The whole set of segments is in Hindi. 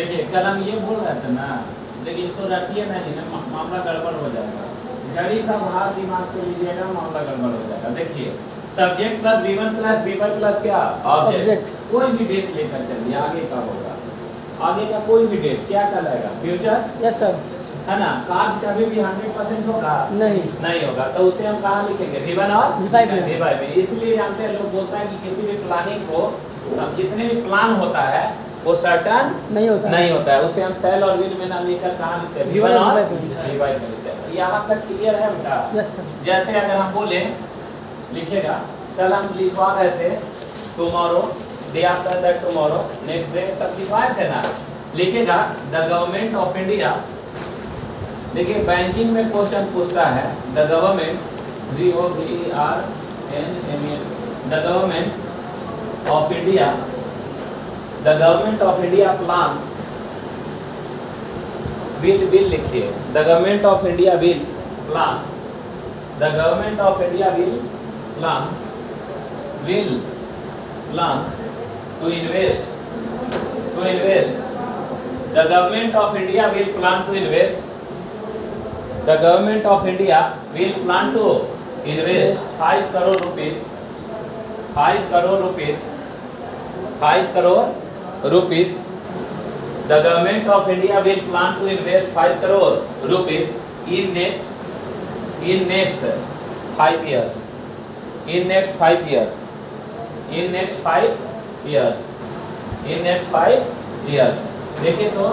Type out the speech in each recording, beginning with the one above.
देखिए कल हम ये बोल रहे थे ना देखिए इसको रखिए नहीं ना मामला गड़बड़ हो जाएगा। घड़ी सब हाथ दिमाग से लीजिएगा मामला गड़बड़ हो जाएगा। देखिए subject plus V one plus five plus क्या? ऑब्जेक्ट कोई भी डेट लेकर चलिए आगे का होगा। आगे का कोई भी डेट क्या कहलाएगा? फ्यूचर यस सर है ना? कार्ड कभी भी हंड्रेड परसेंट होगा? नहीं. नहीं होगा। तो उसे हम कहाँ लिखेंगे? विवन और? V5 में। V5 में। इसलिए जानते हैं लोग बोलते हैं कि किसी भी प्लानिंग को अब जितने भी प्लान होता है वो सर्टन नहीं होता नहीं होता है। उसे हम सेल और विल में ना लिखकर कहाँ लिखते हैं? V1 विवन और और V5 V5 में लिखते हैं। यहाँ तक क्लियर है बेटा। यस सर जैसे अगर हम बोले लिखेगा कल हम लिखवा रहे थे tomorrow day after that tomorrow next day सब लिखवाए थे ना? लिखेगा द गवर्नमेंट ऑफ़ इंडिया देखिए बैंकिंग में क्वेश्चन पूछता है the government G O B R N M A the government of India the government of India plans bill bill लिखिए। The government of India bill plan the government of India will plan will plan to invest to invest the government of India will plan to invest the government of India will plan to invest five crore rupees five crore rupees five crore rupees The government of India will plan to invest 5 crore rupees in next in next 5 years. In next 5 years. In next 5 years. In next 5 years. देखिए तो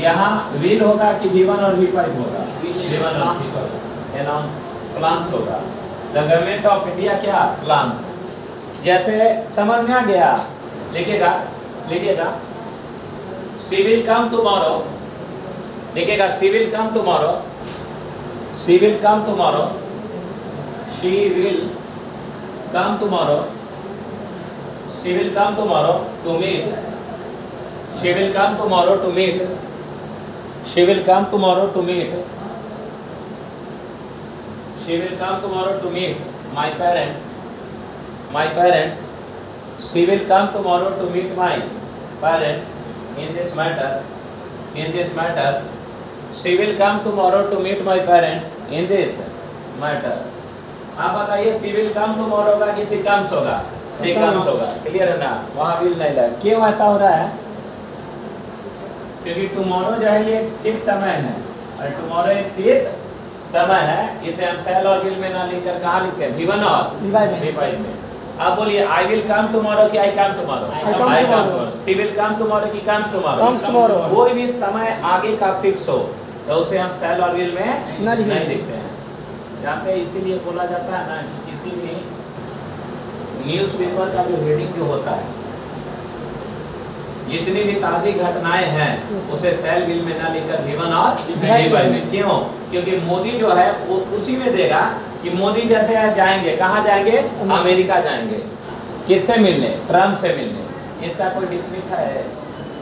यहाँ will होगा कि V1 और V5 होगा V1 और V5 अनाउंस प्लान्स होगा द गवर्नमेंट ऑफ़ इंडिया क्या प्लान्स जैसे समझ में आ गया लिखेगा लीजिएगा। Civil come तुम्हारो। देखिएगा, civil come तुम्हारो। Civil come तुम्हारो। Civil come तुम्हारो। Civil come tomorrow to meet she will come tomorrow to meet she will come tomorrow to meet she will come tomorrow to meet my parents my parents she will come tomorrow to meet my parents in this matter in this matter. She will come tomorrow to meet my parents in this matter. आप बताइए सी विल कम टुमारो होगा कि सी कम्स होगा? सी कम्स होगा। क्लियर है ना? वहाँ विल नहीं लगा। क्यों ऐसा हो रहा है? क्योंकि टुमारो जो है ये फिक्स समय है। और टुमारो एक फिक्स समय है। इसे हम सेल और बिल में ना लिखकर कहाँ लिखते हैं? विवन और V5 में। V5 में आप बोलिए आई विल कम टुमारो कि I come tomorrow come tomorrow. She will come tomorrow कि कम्स टुमारो Comes tomorrow. कोई भी समय आगे का फिक्स हो तो उसे हम सेल और विल में नहीं लिखते हैं। जानते हैं इसीलिए बोला जाता है ना कि किसी भी न्यूज़पेपर का जो हेडिंग जो होता है जितनी भी ताज़ी घटनाएँ हैं उसे सेल बिल में ना लिखकर विवन और. में क्यों? क्योंकि मोदी जो है वो उसी में देगा कि मोदी जैसे जाएँगे कहाँ जाएँगे? अमेरिका। जाएँगे। किससे मिलने? ट्रंप से मिलने। इसका कोई डिफिनिट है?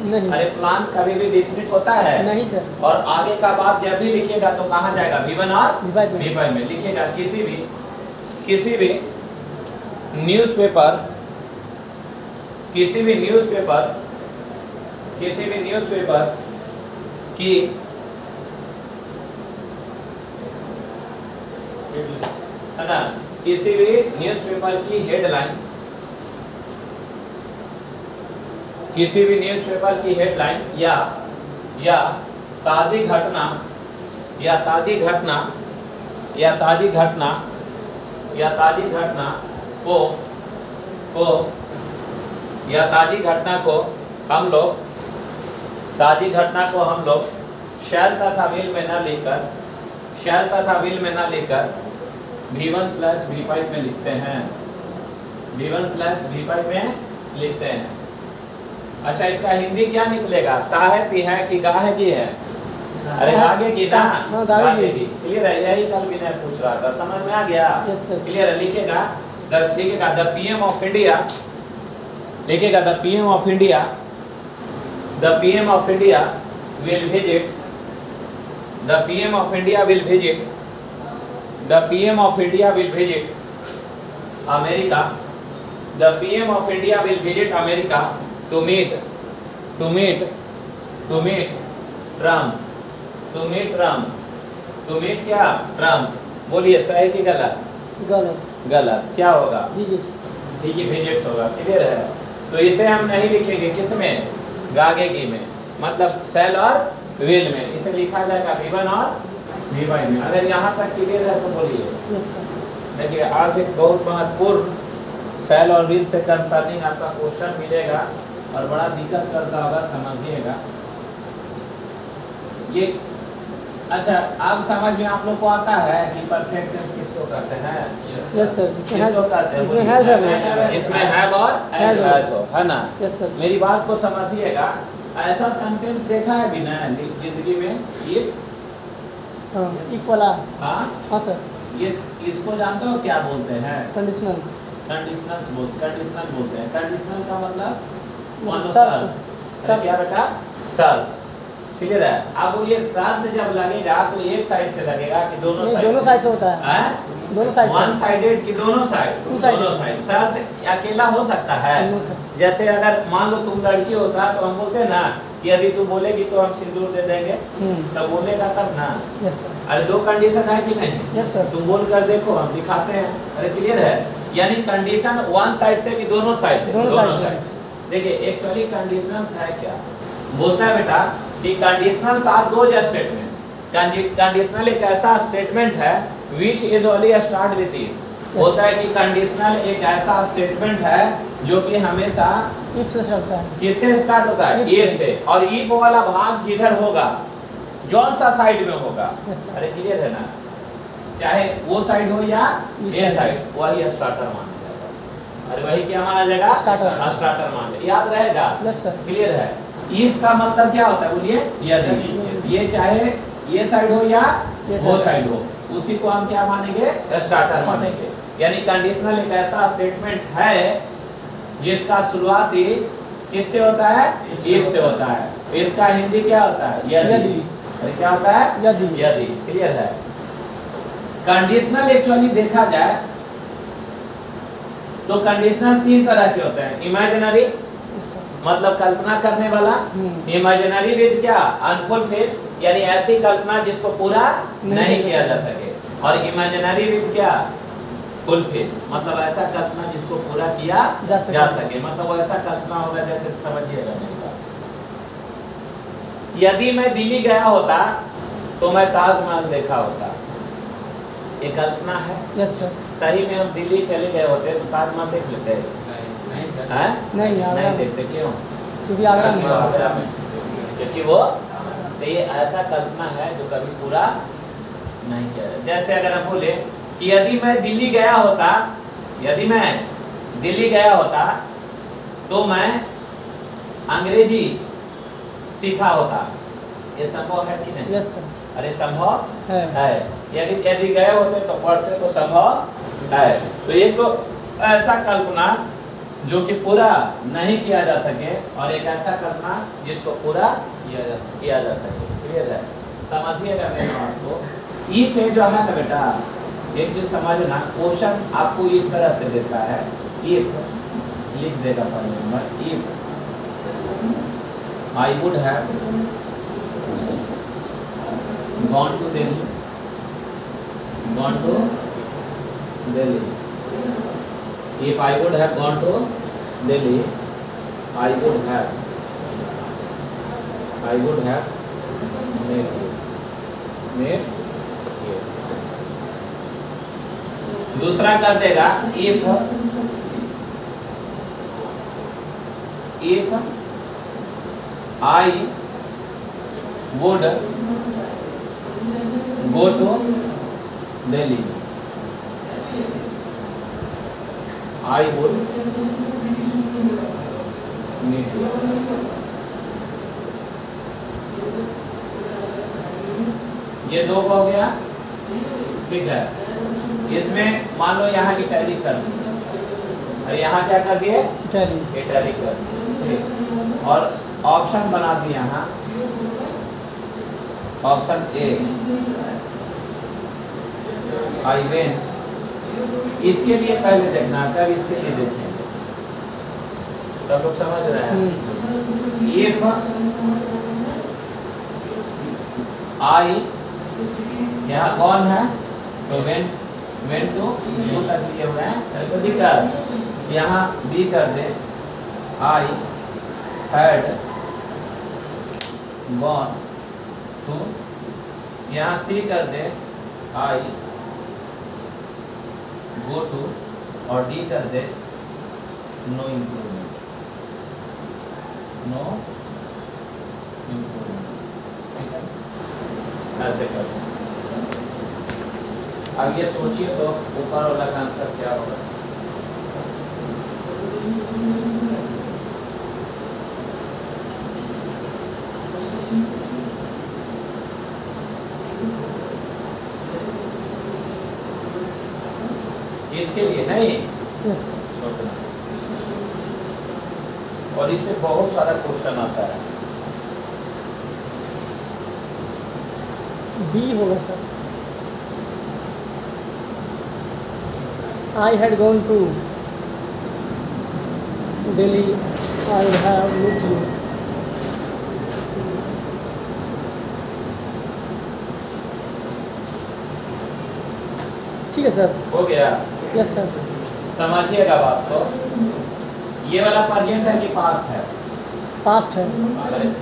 नहीं। अरे प्लान कभी भी डिफिनिट होता है। नहीं सर और आगे का बात जब भी लिखिएगा तो कहाँ जाएगा? विवन और V5 में। V5 में लिखिएगा। किसी भी किसी भी न्यूज़पेपर किसी भी न्यूज़पेपर किसी भी न्यूज़पेपर की है ना? किसी भी न्यूज़पेपर की हेडलाइन किसी भी न्यूज़पेपर की हेडलाइन या या ताज़ी घटना, या ताज़ी घटना, या ताज़ी घटना, या ताज़ी घटना को को, या ताज़ी घटना को हम लोग, ताज़ी घटना को हम लोग शैल तथा विल में न लेकर शैल तथा विल में न लिखकर V one slash V five में लिखते हैं। V one slash V five में लिखते हैं। अच्छा इसका हिंदी क्या निकलेगा? ता है ती है कि गा है की है? अरे आगे की ना? क्लियर है? यही कल विनय पूछ रहा था। समझ में आ गया? क्लियर है? लिखेगा? द लिखेगा द पीएम ऑफ़ इंडिया लिखेगा the PM of India the PM of India will visit the PM of India will visit the PM of India will visit America the PM of India will visit America to meet to meet to meet Trump to meet Trump to meet क्या? ट्रंप बोलिए सही की गलत? गलत। गलत। क्या होगा? डिजिट होगा। क्लियर है? तो इसे हम नहीं लिखेंगे। किसमें? गागेगी में। मतलब सेल और विल में। इसे लिखा जाएगा। वी और अगर यहाँ तक क्लियर है तो बोलिए। देखिए आज एक बहुत महत्वपूर्ण सेल और विल से कंसर्निंग आपका क्वेश्चन मिलेगा और बड़ा दिक्कत करता होगा समझिएगा। ये अच्छा आप समझ में आप लोग को आता है कि परफेक्ट टेंस किसको कहते हैं? यस सर जिसमें है? जिसमें है सर जिसमें हैव और और। has हो है ना? यस सर मेरी बात को समझिएगा। ऐसा सेंटेंस देखा है बिना ज़िंदगी में? इफ़ हाँ इफ़ वाला। हाँ? हाँ सर इस इसको जानते हो क्या बोलते हैं? कंडीशनल कंडीशनल बोल कंडीशनल बोलते हैं। कंडीशनल का मतलब? मतलब शर्त शर्त क्या बेटा? शर्त क्लियर है? आप बोलिए शर्त जब लगेगा तो एक साइड से लगेगा कि दोनों साइड दोनों साइड से होता है। हैं? दोनों साइड वन साइडेड की दोनों साइड। दोनों साइड शर्त अकेला हो सकता है। जैसे अगर मान लो तुम लड़की होता तो हम बोलते हैं ना यदि तू बोलेगी तो हम सिंदूर दे देंगे। हम्म। तब बोलेगा तब ना। यस सर अरे दो कंडीशन है कि नहीं? यस सर तुम बोल कर देखो हम दिखाते हैं। अरे क्लियर है? यानी कंडीशन वन साइड से कि दोनों साइड से? दोनों side से। देखिए एक्चुअली कंडीशंस है क्या? बोलता है बेटा कि कंडीशनल्स आर दो स्टेटमेंट कंडीशनल एक ऐसा स्टेटमेंट है? Which is only start with it बोलता है कि कंडीशनल एक ऐसा स्टेटमेंट है जो कि हमेशा इफ़ से चलता है। किससे स्टार्ट होता है? If से। और if वाला भाग जिधर होगा जौन सा साइड में होगा। अरे क्लियर है ना? चाहे वो साइड हो या ये साइड वही स्टार्टर मान अरे वही क्या माना जाएगा? Starter। स्टार्टर मान याद रहेगा? यस सर क्लियर है? इफ़ का मतलब क्या होता है? बोलिए। यदि। ये चाहे ये साइड हो या वो साइड हो उसी को हम क्या मानेंगे? स्टार्टर मानेंगे। यानी कंडीशनल एक ऐसा स्टेटमेंट है जिसका शुरुआती किससे होता है? इफ़ से होता है। इसका हिंदी क्या होता है? यदि। यदि। क्या होता है? यदि। यदि। क्लियर है। कंडीशनल एक्चुअली देखा जाए तो कंडीशनल तीन तरह के होते हैं। इमेजिनरी मतलब कल्पना करने वाला। हम्म। इमेजिनरी विद क्या? अनफुलफिल यानी ऐसी कल्पना जिसको पूरा नहीं नहीं किया जा सके। और इमेजिनरी विद क्या? फुलफिल मतलब ऐसा कल्पना जिसको पूरा किया जा सके। जा सके। मतलब वो ऐसा कल्पना होगा जैसे समझिएगा मेरी बात। यदि मैं दिल्ली गया होता तो मैं ताजमहल देखा होता। ये कल्पना है? Yes sir. सही में हम दिल्ली चले गए होते तो ताजमहल देख लेते। हैं? नहीं आगरा नहीं में। देखते क्यों? क्योंकि आगरा में। आगरा में। क्योंकि वो तो ये ऐसा कल्पना है जो कभी पूरा नहीं किया जैसे अगर हम बोले कि यदि मैं दिल्ली गया होता यदि मैं दिल्ली गया होता तो मैं अंग्रेज़ी सीखा होता। ये संभव है कि नहीं? यस सर अरे संभव है। है। यदि यदि गए होते तो पढ़ते तो संभव है। तो एक तो ऐसा कल्पना जो कि पूरा नहीं किया जा सके और एक ऐसा कल्पना जिसको पूरा किया जा सके किया जा सके। क्लियर है? समझिएगा मेरी बात को। ई पे जो है ना बेटा एक जो समझना क्वेश्चन आपको इस तरह से देता है। इफ़ लिख देगा पहले number if I would have gone to Delhi gone to Delhi if I would have gone to Delhi I would have I would have made made दूसरा कर देगा if if I would go to Delhi I would need ये दो हो गया, ठीक है। इसमें मान लो यहाँ इटैलिक कर दी। और यहाँ क्या कर दिए? इटैली इटैलिक कर और ऑप्शन बना दिए यहाँ। ऑप्शन ए आई वेंट इसके लिए पहले देखना तब इसके लिए देखेंगे। सब लोग समझ रहे हैं? इफ़ आई यहाँ कौन है तो वेन वेन टू यू तक लिए हुए हैं तो दिक्कत यहाँ बी कर दे, आई, हैड, गॉन, टू, यहाँ सी कर दे, आई, गो टू, और डी कर दे, नो इम्प्रूवमेंट नो इम्प्रूवमेंट, ठीक है? ऐसे कर दो। ये सोचिए तो ऊपर वाला का आंसर क्या होगा? इसके लिए नहीं? और इससे बहुत सारा क्वेश्चन आता है। बी होगा sir I had gone to Delhi I have meet you ठीक है सर हो गया। यस सर समझिएगा बात को। ये वाला परजेंट है कि पास्ट है? पास्ट है.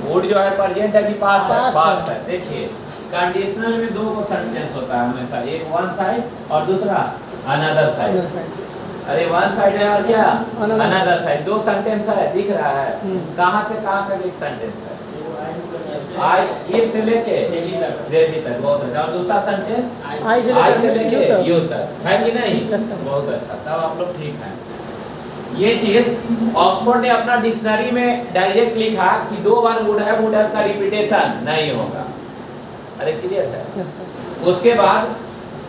वुड जो है परजेंट है कि पास्ट है? पास्ट। है. देखिए कंडीशनल में दो को सेंटेंस होता है हमेशा। एक वन साइड और दूसरा अनदर साइड अरे वन साइड है और क्या? अनदर साइड दो सेंटेंस है दिख रहा है। हम्म। कहाँ से कहाँ तक एक सेंटेंस है? आई इफ़ से लेके दिल्ली तक. बहुत अच्छा। और दूसरा सेंटेंस आई से लेके यू तक. है कि नहीं? बहुत अच्छा। तब आप लोग ठीक हैं। ये चीज़ ऑक्सफोर्ड ने अपना डिक्शनरी में डायरेक्ट लिखा कि दो बार वुड है वुड का रिपीटेशन नहीं होगा। अरे क्लियर है? उसके बाद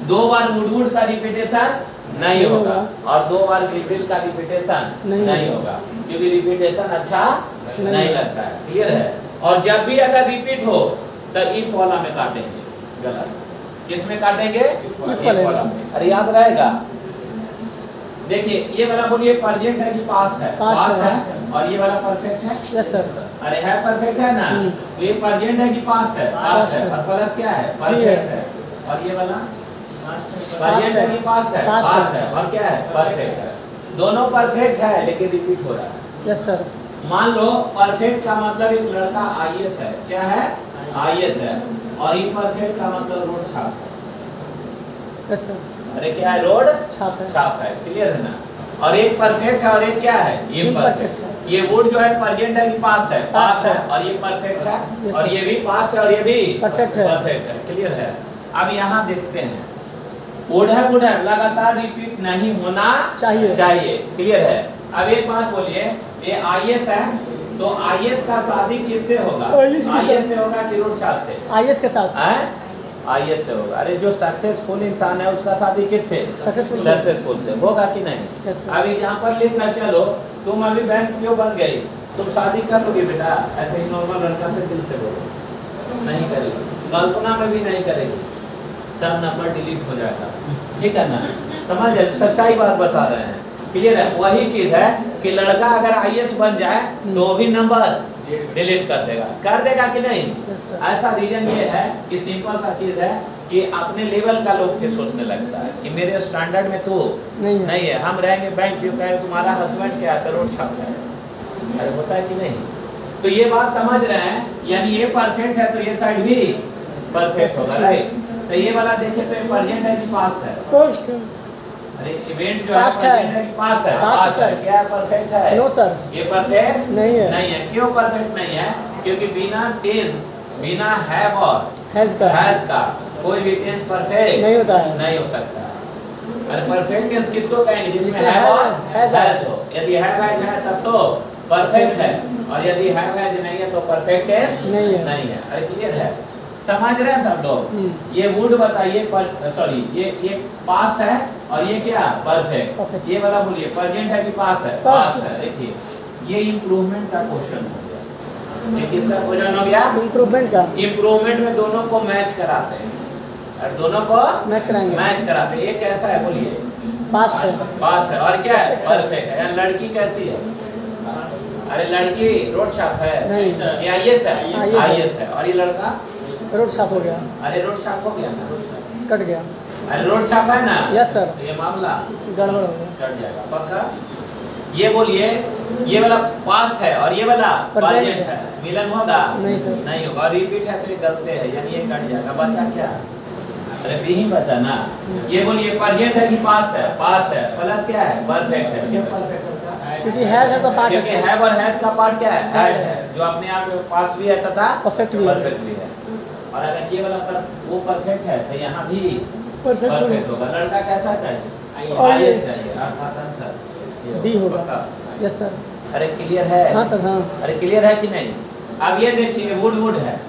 दो बार वुड वुड का रिपीटेशन नहीं होगा। और दो बार विल का रिपीटेशन नहीं नहीं होगा। क्योंकि रिपीटेशन अच्छा नहीं। लगता है। क्लियर है? और जब भी अगर रिपीट हो तो इफ़ वाला में काटेंगे। गलत। किसमें काटेंगे? में। में। अरे याद रहेगा? देखिए ये वाला बोलिए परजेंट है कि पास्ट है? Past है। और ये वाला परफेक्ट है? यस सर अरे है परफेक्ट है ना? हम्म। तो ये परजेंट है कि पास्ट है? Past है। है। और प्लस क्या है? है। परफेक्ट है। और ये वाला? Past है। कि पास्ट है पास्ट है। और क्या है? परफेक्ट है. दोनों परफेक्ट है लेकिन रिपीट हो रहा है। यस सर मान लो परफेक्ट का मतलब एक लड़का आईएएस है। क्या है? आईएएस है। और इम्परफेक्ट का मतलब रोड छाप है। यस सर अरे क्या है? रोड छाप है। छाप है। क्लियर है ना? और एक परफेक्ट है और एक क्या है? इम्परफेक्ट है। ये वुड जो है परजेंट है कि पास्ट है? Past है। और ये परफेक्ट है। और ये भी पास्ट है और ये भी Perfect है। परफेक्ट है। क्लियर है? अब यहाँ देखते हैं। वुड है वुड है लगातार रिपीट नहीं होना चाहिए। चाहिए। क्लियर है? अब एक बात बोलिए ये आईएएस है तो आईएएस का शादी किससे होगा? साथ। से होगा कि रोड से? आई के साथ। हैं? आईएएस से होगा। अरे जो सक्सेसफुल इंसान है उसका शादी किससे? Successful से। सक्सेसफुल से। होगा कि नहीं? अभी यहाँ पर लिख कर चलो तुम अभी बैंक क्यों बन गई? तुम शादी कर लोगी बेटा? ऐसे ही नॉर्मल लड़का से दिल से बोलो। नहीं करेगी। कल्पना में भी नहीं करेगी। सब नंबर डिलीट हो जाएगा। ठीक है ना? समझ रहे? सच्चाई बात बता रहे हैं। क्लियर है? वही चीज़ है कि लड़का अगर आईएएस बन जाए तो भी नंबर डिलीट कर देगा। कर देगा कि नहीं? ऐसा रीजन ये है कि सिंपल सा चीज़ है कि अपने लेवल का लोग फिर सोचने लगता है कि मेरे स्टैंडर्ड में तो नहीं है। नहीं है। हम रहेंगे बैंक क्यों कहे तुम्हारा हस्बैंड क्या करोड़ छाप है। अरे होता है कि नहीं? तो ये बात समझ रहे हैं? यानी ये परफेक्ट है तो ये साइड भी परफेक्ट होगा राइट तो ये वाला देखे तो ये परजेंट है कि पास्ट है? पोस्ट अरे इवेंट जो Past है। है। है? पास्ट है। है। sir। क्या परफेक्ट है? नो सर ये परफेक्ट नहीं है। नहीं है। क्यों परफेक्ट नहीं है? क्योंकि बिना टेंस बिना हैव और हैज़ का। हैज़ का कोई भी टेंस परफेक्ट नहीं होता है। नहीं हो सकता। अरे परफेक्ट टेंस किसको कहेंगे? जिसमें हैव और है। हैज़ हो। यदि हैव हैज़ है तब तो परफेक्ट है। और यदि हैव हैज़ नहीं है तो परफेक्ट टेंस नहीं है। नहीं है। अरे क्लियर है? समझ रहे हैं सब लोग। हम्म। ये वुड बताइए पर सॉरी ये ये पास्ट है और ये क्या? परफेक्ट। ये वाला बोलिए प्रेजेंट है कि पास्ट है? पास्ट है देखिए। ये इम्प्रूवमेंट का क्वेश्चन हो गया। ये किसका क्वेश्चन हो गया? इम्प्रूवमेंट का। इम्प्रूवमेंट में दोनों को मैच कराते हैं। और दोनों को मैच कराएँगे। मैच कराते हैं। ये कैसा है बोलिए। पास्ट है। पास है। और क्या है? है। परफेक्ट है। यार लड़की कैसी है? अरे लड़की रोड छाप है। नहीं। ये आईएएस है। है। आईएएस है। और ये लड़का? रोड साफ़ हो गया। अरे रोड छाप हो गया ना? कट गया। अरे रोड छाप है ना? यस सर ये मामला। गड़बड़ हो गया। कट जाएगा पक्का? ये बोलिए ये वाला पास्ट है और ये वाला प्रेजेंट है। मिलन होगा? नहीं सर नहीं होगा। रिपीट है तो ये गलते है यानी ये कट जाएगा। बचा क्या? अरे बी ही बचा ना। ये बोलिए प्रेजेंट है कि पास्ट है? पास्ट है। प्लस क्या है? परफेक्ट है क्यों परफेक्ट है क्योंकि है सर का पार्ट क्योंकि है हैव और हैज़ का पार्ट क्या है? हैड है। जो अपने आप में पास्ट भी है तथा Perfect भी है। परफेक्ट भी है। और अगर ये वाला पर वो परफेक्ट है तो यहाँ भी परफेक्ट होगा। लड़का कैसा चाहिए? और चाहिए। अर्थात आंसर डी होगा। यस सर अरे क्लियर है? हाँ सर हाँ। अरे क्लियर है कि नहीं? अब ये देखिए वुड वुड है।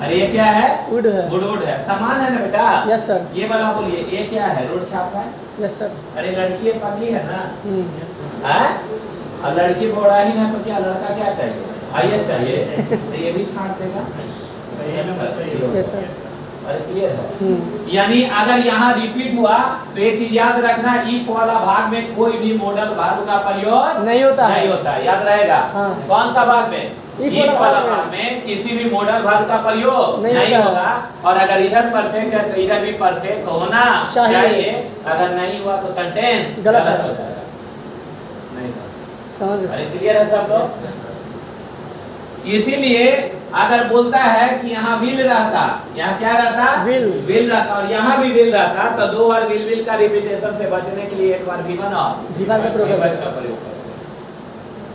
अरे ये क्या है? वुड है। वुड वुड है। समान है ना बेटा? यस सर ये वाला बोलिए ये क्या है? रोड छाप है? यस सर अरे लड़की ये पगली है ना? हम्म, है? और लड़की बोड़ा ही ना तो क्या लड़का क्या चाहिए? आईएस चाहिए। तो ये भी छाट देगा। यस सर हम्म, यानी अगर यहाँ रिपीट हुआ तो ये चीज़ याद रखना इफ़ वाला भाग में कोई भी मॉडल भाग का प्रयोग नहीं होता नहीं होता याद रहेगा। हाँ। कौन सा भाग में? if वाला भाग में। किसी भी मॉडल भाग का प्रयोग नहीं नहीं, होगा। और अगर इधर परफेक्ट है तो इधर भी परफेक्ट होना चाहिए। चाहिए, अगर नहीं हुआ तो सेंटेंस गलत है। जाएगा। नहीं समझ क्लियर है सब लोग? इसीलिए अगर बोलता है कि यहाँ विल रहता यहाँ क्या रहता Will। विल रहता और यहाँ भी विल रहता तो दो बार विल विल का रिपीटेशन से बचने के लिए एक बार विवन और विवन का प्रयोग का।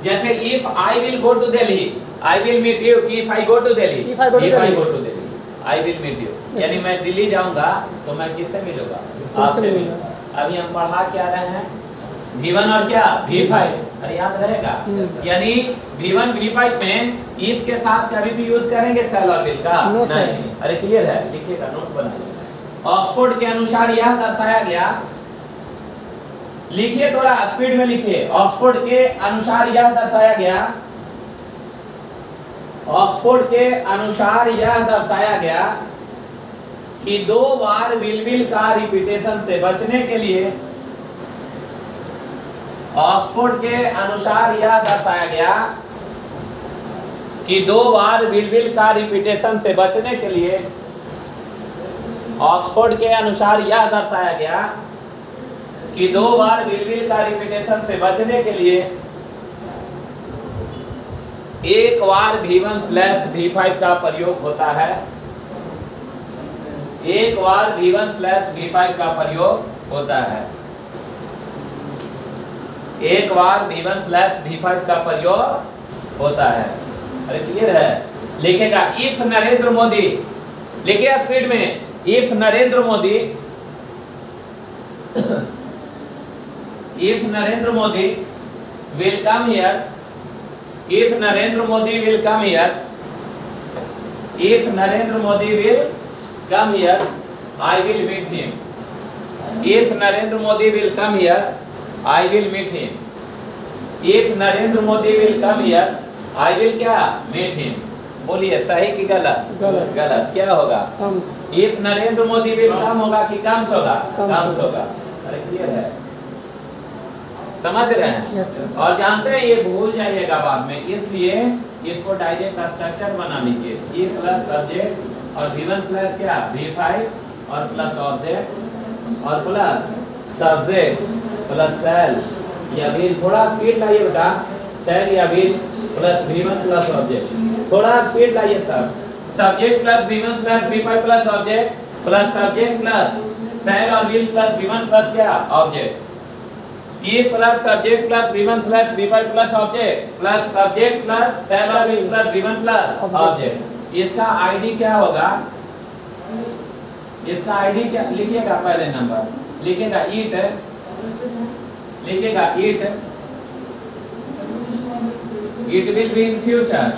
जैसे if I will go to Delhi I will meet you if I go to Delhi to Delhi। Go to Delhi I will meet you यानी मैं दिल्ली जाऊँगा तो मैं किससे मिलूँगा आपसे। मिलूँगा अभी हम पढ़ा क्या रहे हैं V1 और क्या? V5 अरे याद रहेगा। हम्म। यानी V1 V5 में if के साथ कभी भी यूज़ करेंगे? सेल और विल का। No, नहीं। अरे क्लियर है। लिखिएगा नोट बना ऑक्सफोर्ड के अनुसार यह दर्शाया गया। लिखिए थोड़ा स्पीड में लिखिए। ऑक्सफोर्ड के अनुसार यह दर्शाया गया। ऑक्सफोर्ड के अनुसार यह दर्शाया गया कि दो बार विल विल का रिपीटेशन से बचने के लिए ऑक्सफोर्ड के अनुसार यह दर्शाया गया कि दो बार विल का रिपीटेशन से बचने के लिए ऑक्सफोर्ड के अनुसार यह दर्शाया गया कि दो बार विल का रिपीटेशन से बचने के लिए एक बार V1 स्लैश V5 का प्रयोग होता है। एक बार भी वन स्लैश भी फाइव का प्रयोग होता है। एक बार भीवन स्लैस भीफर्ट का प्रयोग होता है। अरे क्लियर है। लिखेगा इफ़ नरेंद्र मोदी। लिखेगा स्पीड में if Narendra Modi. If Narendra Modi will come here if Narendra Modi will come here if Narendra Modi will come here I will meet him if Narendra Modi will come here I will meet him. If Narendra Modi will come here, I will क्या? Meet him. बोलिए सही कि गलत? गलत। गलत। क्या होगा? If Narendra Modi will come होगा कि कम्स होगा? कम्स होगा। अरे क्लियर है। समझ रहे हैं? सर और जानते हैं ये भूल जाइएगा बाद में। इसलिए इसको डायरेक्ट स्ट्रक्चर बना लीजिए ई प्लस सब्जेक्ट और वी स्लैश क्या? वी फाइव और प्लस ऑब्जेक्ट और प्लस सब्जेक्ट प्लस सेल या व्हील थोड़ा स्पीड लाइए बेटा। सेल या will plus V one plus object थोड़ा स्पीड लाइए sir subject plus V one slash V five plus object plus subject plus shall और will plus V one plus क्या? ऑब्जेक्ट ये plus subject plus v1 slash v5 plus object plus subject plus v plus v1 plus object इसका आईडी क्या होगा? इसका आईडी क्या? लिखिएगा पहले नंबर लिखिएगा ईट लिखेगा it it will be in future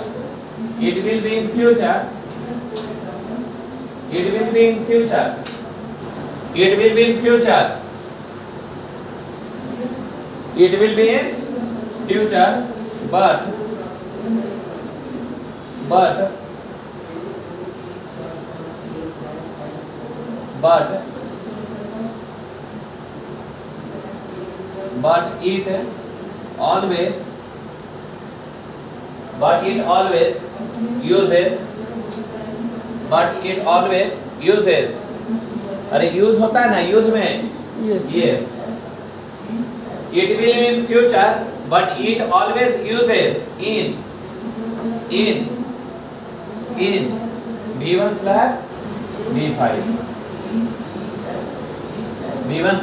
it will be in future it will be in future it will be in future it will be in future but but but but it always but it always uses but it always uses अरे यूज़ होता है ना यूज़ में Yes. Yes. It will in future, but it always uses in in in V1 slash V5. V1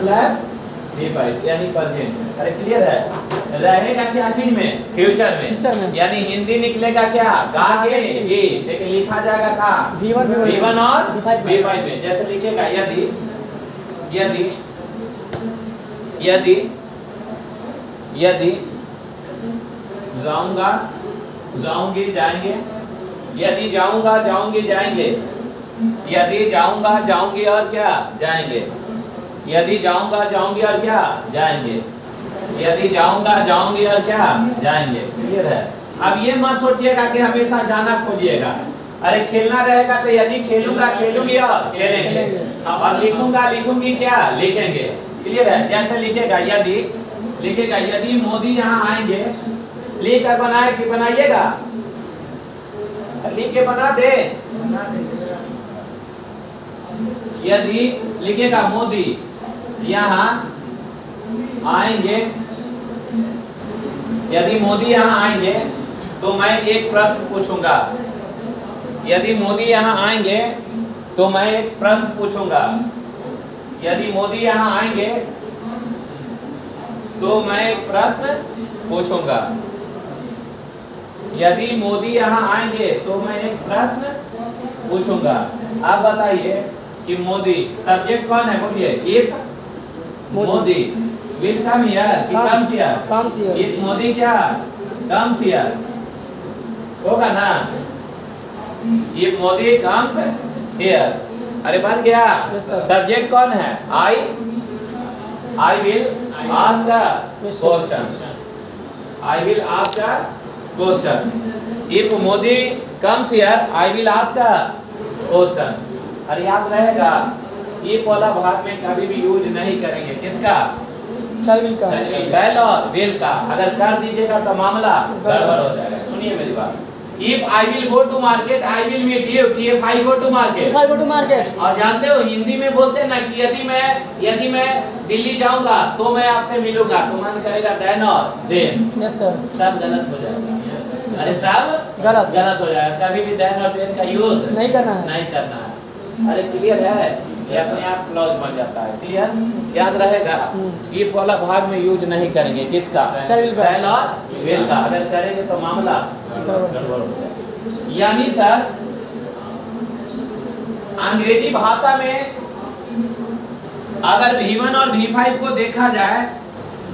slash V5 यानी present अरे क्लियर है। रहेगा क्या चीज़ में? फ्यूचर में। Future में। यानी हिंदी निकलेगा क्या? गा के गे लेकिन लिखा जाएगा था। V1 V1 V1 और V5 में। V5 में। जैसे लिखेगा यदि यदि यदि यदि जाऊँगा जाऊँगी जाएँगे। यदि जाऊँगा जाऊँगी जाएँगे। यदि जाऊँगा जाऊँगी और क्या? जाएँगे। यदि जाऊँगा जाऊँगी और क्या? जाएँगे। यदि जाऊँगा जाऊँगी और क्या? जाएँगे। क्लियर है? अब ये मत सोचिएगा कि हमेशा जाना खोजिएगा। अरे खेलना रहेगा तो यदि खेलूँगा खेलूँगी और खेलेंगे। अब लिखूँगा लिखूँगी क्या? लिखेंगे। क्लियर है? जैसे लिखेगा यदि लिखेगा यदि मोदी यहाँ आएँगे लिखकर बनाए कि बनाइएगा? लिख के बना दे। यदि लिखेगा मोदी यहाँ आएँगे। यदि मोदी यहाँ आएँगे तो मैं एक प्रश्न पूछूँगा। यदि मोदी यहाँ आएँगे तो मैं एक प्रश्न पूछूँगा। यदि मोदी यहाँ आएँगे तो मैं एक प्रश्न पूछूँगा। यदि मोदी यहाँ आएँगे तो मैं एक प्रश्न पूछूँगा। आप बताइए कि मोदी सब्जेक्ट कौन है? बोलिए। If Modi. Will come here कि Comes- here comes here. If Modi क्या? कम्स हियर होगा ना? इफ़ मोदी कम्स हियर अरे बन गया। सब्जेक्ट कौन है? I I will ask the question I will ask the question if Modi comes here I will ask the question अरे याद रहेगा। ये वाला भाग में कभी भी यूज़ नहीं करेंगे। किसका? will का। शैल और वेल का। अगर कर दीजिएगा तो मामला गड़बड़ हो जाएगा। सुनिए मेरी बात। If I will go to market I will meet you कि if I go to market If I go to market, और जानते हो हिंदी में बोलते हैं ना कि यदि मैं यदि मैं दिल्ली जाऊँगा तो मैं आपसे मिलूँगा। तो मन करेगा देन और देन yes sir. सब गलत हो जाएगा। अरे सब गलत। गलत हो जाएगा। कभी भी देन और देन का यूज़ नहीं करना। है नहीं करना। है अरे क्लियर है। ये अपने आप क्लॉज बन जाता है। क्लियर याद रहेगा। इफ़ वाला भाग में यूज़ नहीं करेंगे। किसका। शैल और will का। अगर करेंगे तो मामला यानी सर अंग्रेज़ी भाषा में अगर V1 और V5 को देखा जाए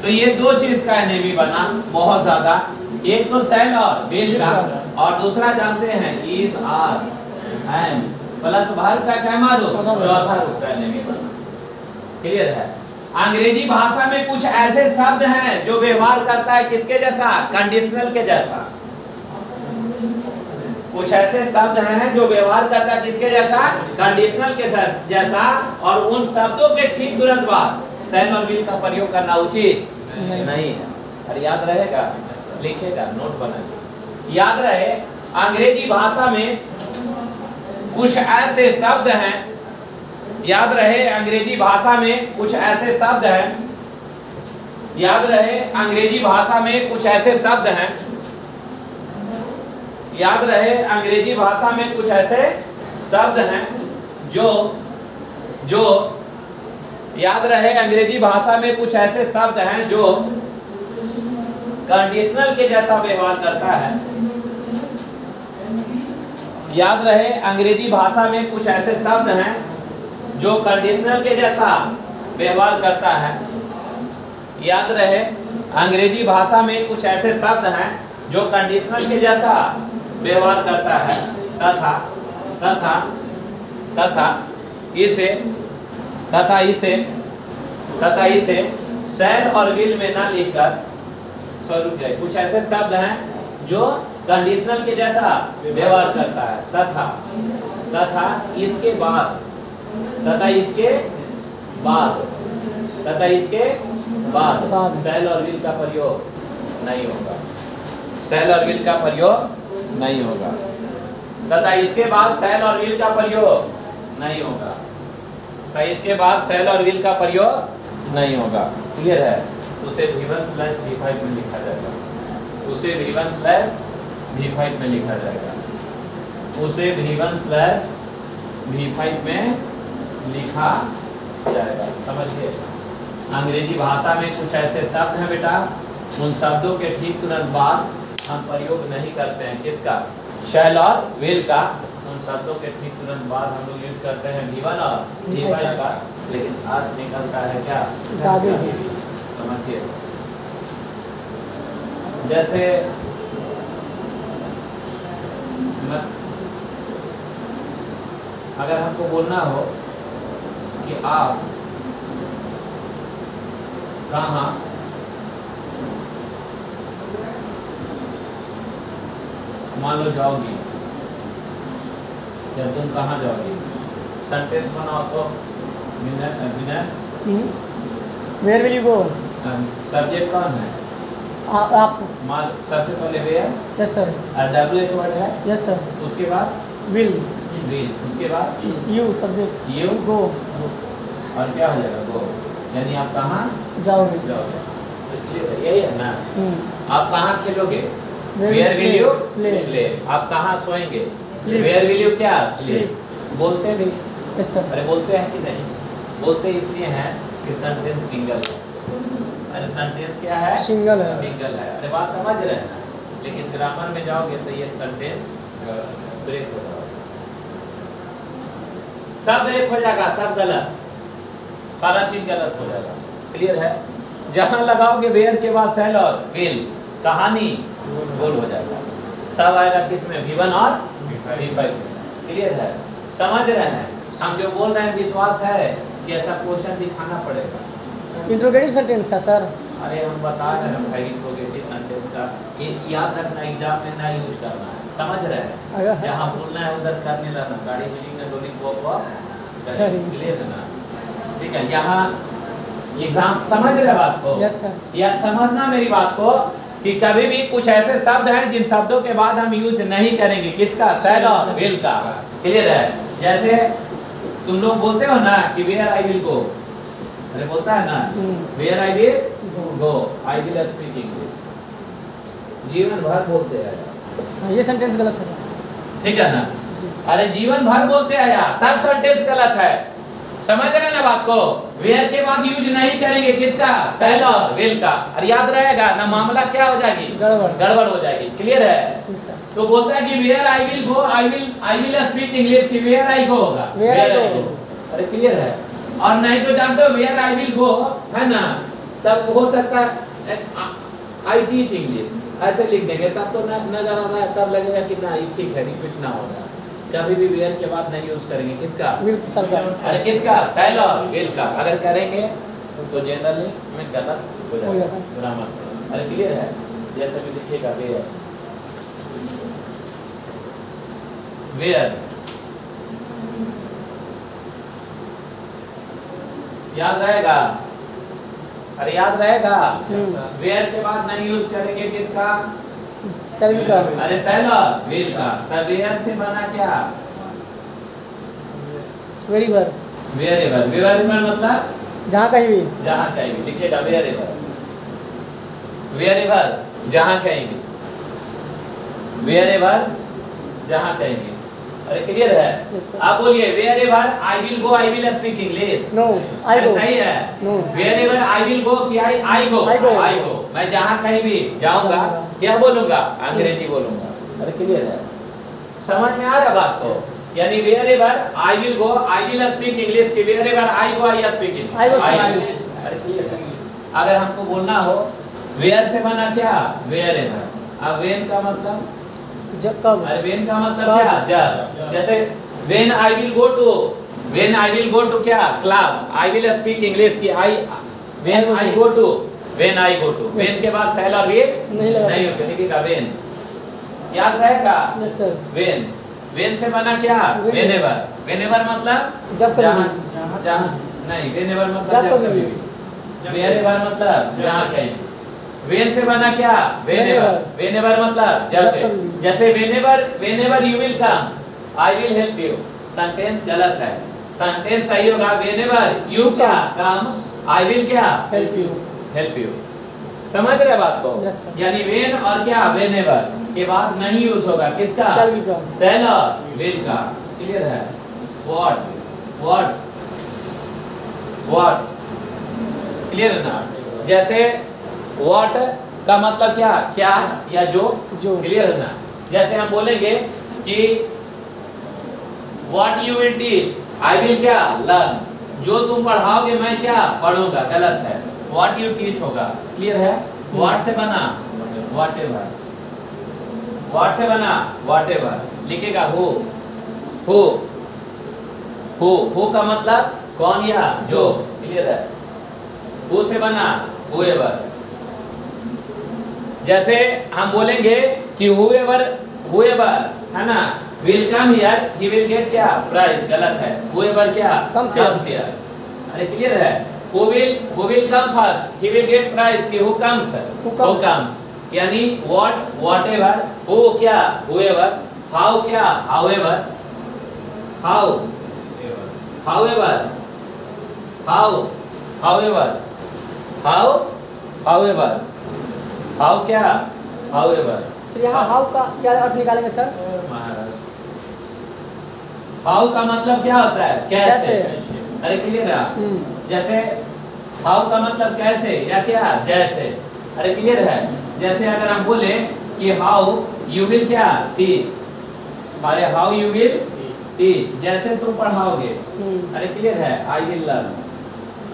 तो ये दो चीज़ का एनएवी बना बहुत ज़्यादा। एक तो सेल और विल का। और दूसरा जानते हैं इज़ आर एंड प्लस भार का क्या मारो चौथा रूप। का एनएवी क्लियर है? अंग्रेज़ी भाषा में कुछ ऐसे शब्द हैं जो व्यवहार करता है किसके जैसा? कंडीशनल के जैसा। कुछ ऐसे शब्द हैं जो व्यवहार करता है किसके जैसा? कंडीशनल के जैसा और उन शब्दों के ठीक तुरंत बाद सैन और विल का प्रयोग करना उचित? नहीं। नहीं है। अरे याद रहेगा? लिखेगा नोट बनाइए। याद रहे अंग्रेज़ी भाषा में कुछ ऐसे शब्द हैं। याद रहे अंग्रेज़ी भाषा में कुछ ऐसे शब्द हैं। याद रहे अंग्रेज़ी भाषा में कुछ ऐसे शब्द हैं। याद रहे अंग्रेज़ी भाषा में कुछ ऐसे शब्द हैं जो जो याद रहे अंग्रेज़ी भाषा में कुछ ऐसे शब्द हैं जो कंडीशनल के जैसा व्यवहार करता है। याद रहे, अंग्रेज़ी भाषा में कुछ ऐसे शब्द हैं जो कंडीशनल के जैसा व्यवहार करता है। याद रहे, अंग्रेज़ी भाषा में कुछ ऐसे शब्द हैं जो कंडीशनल के जैसा व्यवहार करता है। तथा तथा तथा, इसे तथा इसे तथा इसे सैन और विल में ना लिखकर सॉरी रुक जाए कुछ ऐसे शब्द हैं जो कंडीशनल के जैसा व्यवहार करता है। तथा तथा इसके बाद, तथा इसके बाद, तथा इसके बाद। सेल और विल का प्रयोग नहीं होगा। सेल और विल का प्रयोग नहीं होगा। तथा इसके बाद सेल और व्हील का प्रयोग नहीं होगा। तो इसके बाद सेल और व्हील का प्रयोग नहीं होगा। क्लियर है? उसे V1 स्लैश V5 में लिखा जाएगा। उसे V1 स्लैश V5 में लिखा जाएगा। उसे V1 स्लैश V5 में लिखा जाएगा। समझिए। अंग्रेज़ी भाषा में कुछ ऐसे शब्द हैं बेटा उन शब्दों के ठीक तुरंत बाद हम प्रयोग नहीं करते हैं। किसका? शैल और वेल का। उन शब्दों के ठीक तुरंत बाद हम लोग यूज़ करते हैं V1 और V5 का। लेकिन अर्थ निकलता है क्या? समझिए। जैसे अगर हमको बोलना हो कि आप कहाँ मान लो जाओगी जब तुम कहाँ जाओगी? सेंटेंस बनाओ तो Vinay Vinay? Where will you go subject कौन है? आप मान सबसे पहले where yes sir W H word है? यस सर उसके बाद? विल विल उसके बाद? यू सब्जेक्ट यू गो और क्या हो जाएगा? गो यानी आप कहाँ? जाओगे। जाओगे। तो यही है ना? हम्म। आप कहाँ खेलोगे? Where will you. प्ले आप कहाँ सोएँगे? वेयर विल यू क्या. बोलते भी। यस सर अरे बोलते हैं कि नहीं? बोलते इसलिए हैं कि सेंटेंस सिंगल है सेंटेंस क्या है? सिंगल है। सिंगल है। अरे बात समझ रहे हैं? लेकिन ग्रामर में जाओगे तो ये सेंटेंस ब्रेक हो जाएगा। सब ब्रेक हो जाएगा सब गलत। सारा चीज़ गलत हो जाएगा। क्लियर है? जहाँ लगाओगे वेयर के बाद सेल और विल कहानी गोल हो जाएगा। सब आएगा किसमें V1 और V5 क्लियर है? समझ रहे हैं? हम जो बोल रहे हैं विश्वास है कि ऐसा क्वेश्चन दिखाना पड़ेगा। इंट्रोगेटिव सेंटेंस का सर अरे हम बता रहे हैं भाई इंट्रोगेटिव सेंटेंस का। ये याद रखना एग्ज़ाम में ना यूज़ करना है। समझ रहे हैं? जहाँ बोलना है उधर करने लगना गाड़ी मिलिंग डोलिंग को को करेंगे। क्लियर ठीक है यहाँ एग्ज़ाम समझ रहे बात को? यस सर या समझना मेरी बात को कि कभी भी कुछ ऐसे शब्द हैं जिन शब्दों के बाद हम यूज़ नहीं करेंगे। किसका? सेल और विल का। क्लियर है? जैसे तुम लोग बोलते हो ना कि वेयर आई विल गो अरे बोलता है ना। Where I will go I will speak English जीवन भर बोलते हैं हाँ, ये सेंटेंस गलत है। ठीक है ना? अरे जीवन भर बोलते हैं यार सब सेंटेंस गलत है। समझ रहे ना बात को? वेयर के बाद यूज़ नहीं करेंगे किसका? सेल और विल का। और याद रहेगा ना मामला क्या हो जाएगी? गड़बड़। गड़बड़ हो जाएगी। क्लियर है? तो बोलता है कि where I will go I will I will speak English की वेयर आई गो होगा? I Where go. अरे क्लियर है? और नहीं तो जानते हो वेयर आई विल गो है ना? तब हो सकता है आई टीच इंग्लिश ऐसे लिख देंगे तब तो न- नज़र आ रहा है तब लगेगा कि ना ये ठीक है रिपीट ना होगा। कभी भी वेयर के बाद नहीं यूज़ करेंगे किसका? अरे किसका? सेल विल का। अगर करेंगे तो जनरली में गलत हो जाएगा। ग्रामर से अरे क्लियर है? जैसे भी लिखेगा वेयर वेयर याद रहेगा? अरे याद रहेगा? हम्म। वेयर के बाद नहीं यूज़ करेंगे किसका? सर विल का। अरे सेलर वेयर का। तब वेयर से बना क्या? वेरी बार वेयर एवर वेयर एवर मतलब? जहाँ कहीं भी। जहाँ कहीं भी। लिखिएगा वेयर एवर जहाँ कहीं भी। वेयर एवर जहाँ कहीं भी। अरे क्लियर है? Yes, आप बोलिए wherever I will go I will speak English no I go सही है। No wherever I will go कि आई आई गो आई गो मैं जहाँ कहीं भी जाऊँगा। क्या बोलूँगा? अंग्रेज़ी बोलूँगा। अरे क्लियर है। समझ में आ रहा बात को? यानी wherever I will go I will speak English की wherever I go I speak है। अगर हमको बोलना हो वेयर से बना क्या? वेयर एवर अब वेन का मतलब? जब कब? वेन का मतलब? क्या? जब। जैसे when I will go to when I will go to क्या? Class I will speak English की I when I go to when I go to. When के बाद और विल नहीं लगा। नहीं होगा। लिखिएगा वेन याद रहेगा? यस सर वेन वेन से बना क्या. वेनेवर वेनेवर मतलब? जब कभी। जहाँ। जहाँ नहीं वेनेवर मतलब जब कभी। वेरेवर मतलब? जहाँ कहीं। वेन से बना क्या? वेनेवर वेनेवर मतलब जब जैसे whenever whenever you will come I will help you sentence गलत है। सेंटेंस सही होगा। वेनेवर यू क्या कम आई विल क्या? हेल्प यू हेल्प यू समझ रहे बात को? Yes, यानी वेन और क्या? वेनेवर के बाद नहीं यूज़ होगा। किसका. सेल और विल का। क्लियर है? व्हाट व्हाट व्हाट क्लियर है ना? जैसे व्हाट का मतलब क्या? क्या या जो? जो। क्लियर है ना? जैसे हम बोलेंगे कि what you will teach I will क्या? लर्न जो तुम पढ़ाओगे मैं क्या? पढ़ूँगा। गलत है। व्हाट यू टीच होगा। क्लियर है? व्हाट से बना? वॉट एवर व्हाट से बना? व्हाट एवर लिखेगा हो हो हो हो का मतलब? कौन या? जो। क्लियर है? हो से बना? हुएवर जैसे हम बोलेंगे कि हुएवर हुएवर है ना will come here he will get क्या प्राइज गलत है हुएवर क्या Comes here. here अरे क्लियर है who will who will come first he will get prize कि who comes Who comes. who comes यानी what whatever who क्या whoever how क्या however how however how however how however how क्या? however सर यहाँ हाउ। का क्या अर्थ निकालेंगे सर? हाउ का मतलब क्या होता है? कैसे? कैसे? अरे क्लियर है हम्म, जैसे हाउ का मतलब कैसे या क्या? जैसे। अरे क्लियर है? जैसे अगर हम बोले कि हाउ यू विल क्या? टीच अरे हाउ यू विल टीच जैसे तुम पढ़ाओगे। हम्म, अरे क्लियर है? आई विल लर्न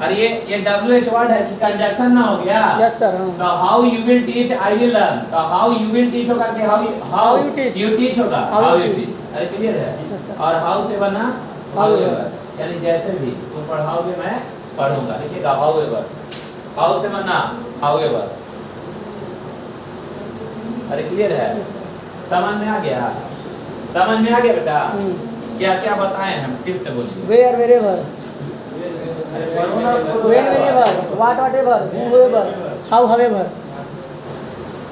अरे ये ये डब्ल्यू एच वर्ड है कंजक्शन ना हो गया। यस सर हाँ। तो how you will teach I will learn तो हाउ यू विल टीच होगा कि how how you teach. You teach होगा। हाउ यू टीच अरे क्लियर है? और हाउ से बना? However. हाउएवर यानी जैसे भी तुम पढ़ाओगे मैं पढ़ूँगा। लिखिएगा हाउएवर हाउ से बना? हाउएवर अरे क्लियर है? समझ में आ गया? समझ में आ गया बेटा? क्या क्या बताए हम? फिर से बोलिए। वेयर वेरेवर हुएवर हाउ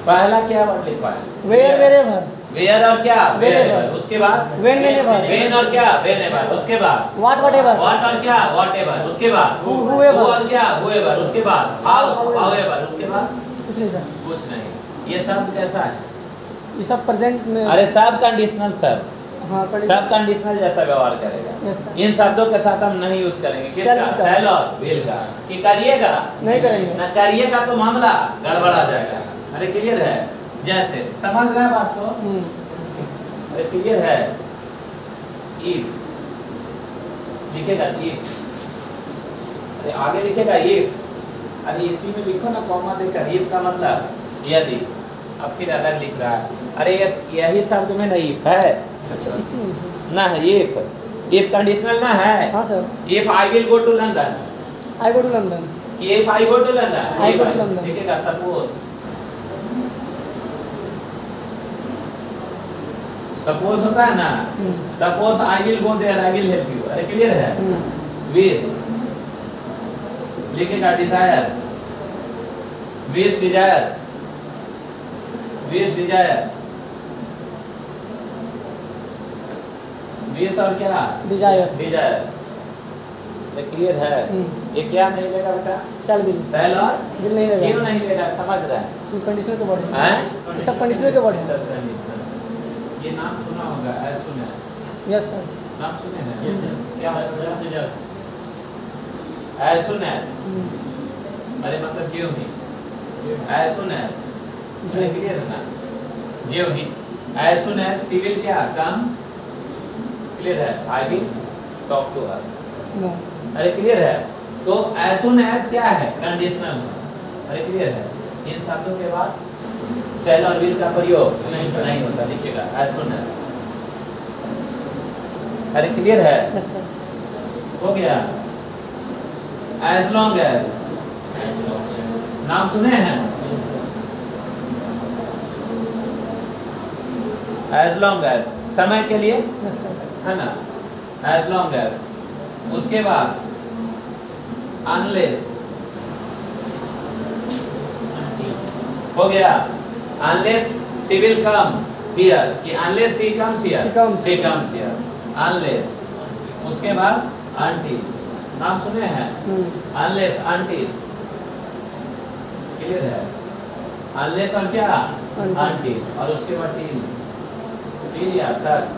पहला क्या वर्ड लिखवा है वेयर और क्या? वेयर उसके बाद? When, whenever. वेन और क्या? वेनेवर उसके बाद? व्हाट व्हाटएवर व्हाट और क्या? व्हाटएवर उसके बाद? whoever. और क्या? whoever उसके बाद? हाउ? However. हाउएवर उसके बाद? कुछ नहीं सर. कुछ नहीं. ये शब्द कैसा है? ये सब प्रेजेंट में अरे सब कंडीशनल सब हाँ सब कंडीशनल जैसा व्यवहार करेगा। इन शब्दों के साथ हम नहीं यूज़ करेंगे। किसका। और विल का कि करिएगा? नहीं करेंगे। न करिएगा तो मामला गड़बड़ा जाएगा। अरे क्लियर है? जैसे समझ रहे हैं बात को? हम्म, अरे क्लियर है? इफ़ लिखेगा इफ़ अरे आगे लिखेगा इफ़ अरे इसी में लिखो ना कॉमा देकर। इफ़ का मतलब यदि। अब फिर अलग लिख रहा है। अरे यस यही शब्द में ना इफ़ है। अच्छा। ना है इफ़ इफ़ कंडीशनल ना है। हाँ sir if I will go to London I go to London if I go to London I go to London. लिखेगा सपोज़ सपोज़ होता है ना suppose I will go there I will help you अरे क्लियर है? विश लिखेगा desire wish desire wish desire wish और क्या? डिज़ायर डिज़ायर ये क्लियर है? हम्म। ये क्या नहीं लेगा बेटा? शैल विल सेल और? विल नहीं क्यों नहीं लेगा? समझ रहा है? ये कंडीशनल के वर्ड है. हैं? सब कंडीशनल के वर्ड है. ये नाम सुना होगा as soon. As yes sir नाम सुने हैं? क्या एज सुन। एज अरे मतलब ज्यों ही। As soon. एज जी। क्लियर है ना? ज्यों ही। As soon as she will क्या? कम? क्लियर है? I will talk to her no अरे क्लियर है? तो एज सुन एज क्या है? कंडीशनल अरे क्लियर है? इन शब्दों के बाद शैल और विल का प्रयोग नहीं नहीं होता लिखिएगा एज सुन एज अरे क्लियर है? हो गया। एज लॉन्ग एज नाम सुने हैं? एज लॉन्ग एज समय के लिए? सर है ना? एज लॉन्ग एज उसके बाद अनलेस हो गया. Unless she will come here कि unless she comes here She comes. She comes here unless उसके बाद आंटी नाम सुने हैं? अनलेस आंटी क्लियर है? अनलेस और क्या. आंटी और उसके बाद टीन टीन या तक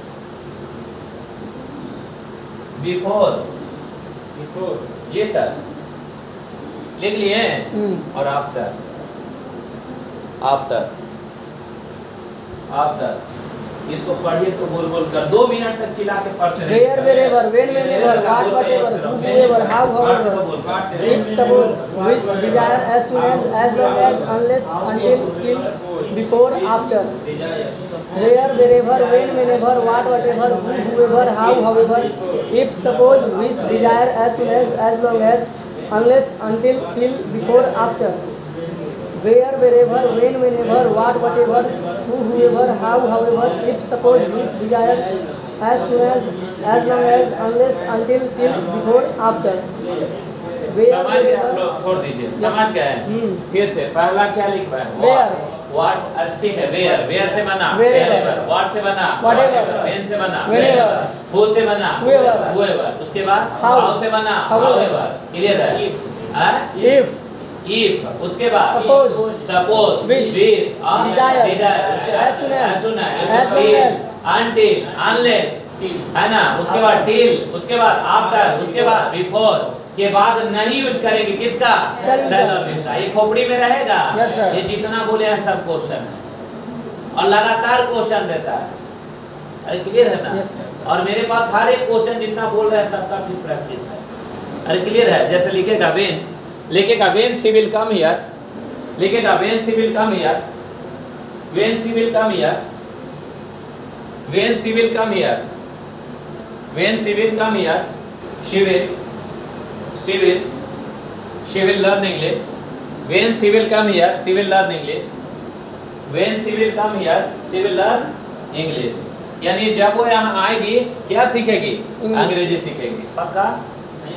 बिफोर बिफोर जी सर लिख लिए हम्म, और आफ्टर आफ्टर आफ्टर इसको पढ़िए तो बोल बोल कर दो मिनट तक चिल्ला के पढ़ चले Where, wherever, when, whenever, what, whatever, who, whoever, how, however. If, suppose, wish, desire, as soon as, as long as, unless, until, till, before, after. Where, wherever, when, whenever, what, whatever, who, whoever, how, however. If, suppose, wish, desire, as soon as, as long as, unless, until, till, before, after. Where, wherever, when, whenever, what, whatever, who, whoever, how, however. If, suppose, wish, desire, as soon as, as long as, unless, until, till, before, after. Where, समझ गए आप लोग छोड़ दीजिए. समझ गए हम्म। फिर से पहला क्या लिखा है व्हाट अच्छी है वेयर वेयर से बना वेयरएवर व्हाट से बना व्हाटएवर व्हेन से बना व्हेनएवर हाउ से बना व्होएवर व्होएवर उसके बाद हाउ से बना हाउएवर क्लियर है इफ़ हाँ इफ़ इफ़ उसके बाद suppose suppose wish wish desire desire as until unless है ना उसके बाद टिल उसके बाद आफ्टर उसके बाद बिफोर के बाद नहीं यूज़ करेंगे किसका? का। ये खोपड़ी में रहेगा? Yes, ये जितना बोले हैं सब क्वेश्चन है। और लगातार क्वेश्चन देता है। अरे क्लियर है ना? Yes, और मेरे पास हर एक क्वेश्चन जितना बोल रहे हैं सबका भी प्रैक्टिस है। अरे क्लियर है? जैसे लिखेगा वेन लिखेगा when she will come here लिखेगा when she will come here when she will come here when she will come here when she will come here she will she will she will learn English when she will come here she will learn English when she will come here she will learn English यानी जब वो यहाँ आएगी क्या सीखेगी? अंग्रेज़ी सीखेगी। पक्का?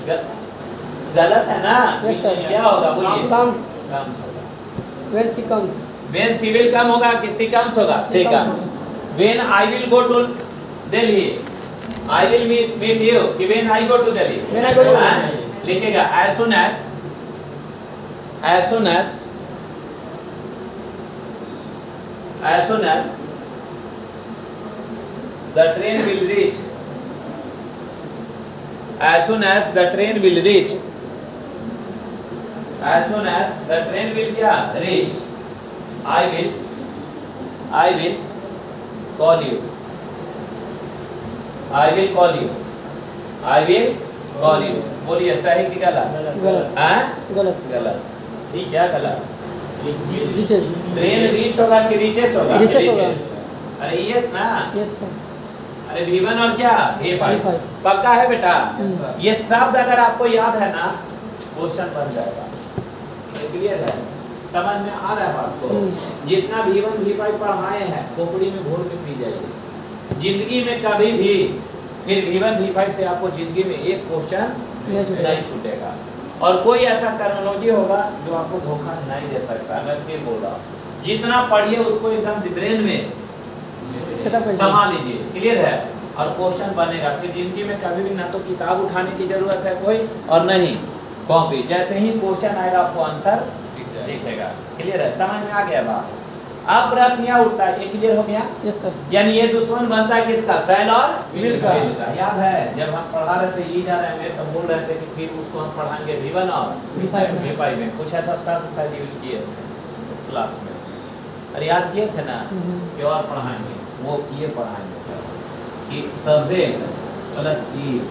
ग- गलत है ना? Yes, sir. क्या होगा? बोलिए। Comes, comes she comes. When she will come होगा? कि सी कम्स होगा she comes when I will go to Delhi I will meet meet you कि when I go to Delhi हाँ. लिखेगा as soon as as soon as as soon as the train will reach as soon as the train will reach as soon as the train will क्या reach I will I will call you I will call you I will call बोलिए सही की गलत गलत हाँ गलत गलत क्या गलत रिचेज ट्रेन रीच होगा कि रीचेस होगा Reaches होगा। अरे यस ना यस सर अरे V1 और क्या A5 A5 पक्का है बेटा। ये शब्द अगर आपको याद है ना क्वेश्चन बन जाएगा क्लियर है समझ में आ रहा है आपको हम्म। जितना V1 V5 पढ़ाए हैं खोपड़ी में घोल के पी जाइए ज़िंदगी में कभी भी फिर V1 V5 से आपको ज़िंदगी में एक क्वेश्चन नहीं छूटेगा। और कोई ऐसा टर्मिनोलॉजी होगा जो आपको धोखा नहीं दे सकता मैं फिर बोल रहा हूँ। जितना पढ़िए उसको एकदम ब्रेन में समा लीजिए क्लियर है? और क्वेश्चन बनेगा। फिर ज़िंदगी में कभी भी ना तो किताब उठाने की ज़रूरत है कोई और नहीं कॉपी जैसे ही क्वेश्चन आएगा आपको आंसर दिखेगा। क्लियर है? समझ में आ गया बात? अब प्रश्न यहाँ उठता है ये क्लियर हो गया? यस सर यानी ये दुश्मन बनता है किसका? सैल और विल का। याद है जब हम पढ़ा रहे थे ये जा रहे हैं तो बोल रहे थे कि फिर उसको हम पढ़ाएँगे विवन और V5 में। कुछ ऐसा शब्द शायद यूज़ किए थे क्लास में। अरे याद किए थे ना? हम्म। कि और पढ़ाएँगे। वो ये पढ़ाएँगे सर कि सब्जेक्ट प्लस इज़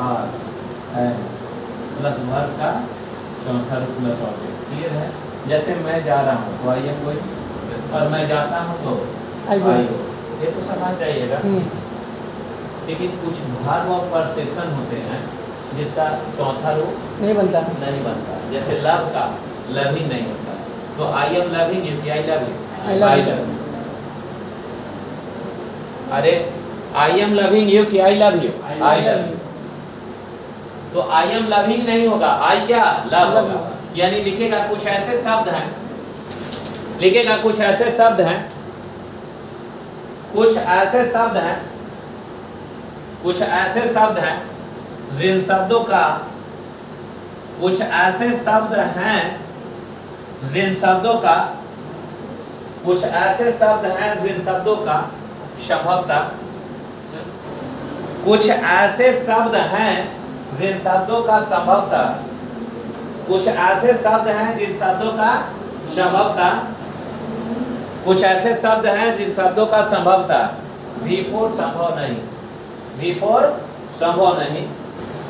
और प्लस वर्ब का चौथा प्लस ऑब्जेक्ट क्लियर है? जैसे मैं जा रहा हूँ तो एम गोइंग और मैं जाता हूँ तो go. ये तो समझ जाइएगा। हम्म, लेकिन कुछ भाग और परसेप्शन होते हैं जिसका चौथा रूप नहीं बनता। नहीं बनता। जैसे लव का लविंग नहीं होता। तो आई एम लविंग यू कि आई लव आई लव अरे आई एम लविंग यू कि I love you I love you तो आई एम लविंग नहीं होगा। आई क्या? लव होगा। होगा। यानी लिखेगा कुछ ऐसे शब्द हैं लिखेगा, कुछ ऐसे शब्द हैं, कुछ ऐसे शब्द हैं, कुछ ऐसे शब्द हैं, जिन शब्दों का, कुछ ऐसे शब्द हैं, जिन शब्दों का, कुछ ऐसे शब्द हैं, जिन शब्दों का संभवतः, कुछ ऐसे शब्द हैं, जिन शब्दों का संभवता, कुछ ऐसे शब्द हैं, जिन शब्दों का संभवतः कुछ ऐसे शब्द हैं जिन शब्दों का संभवतः वी फोर संभव नहीं। वी फोर संभव नहीं।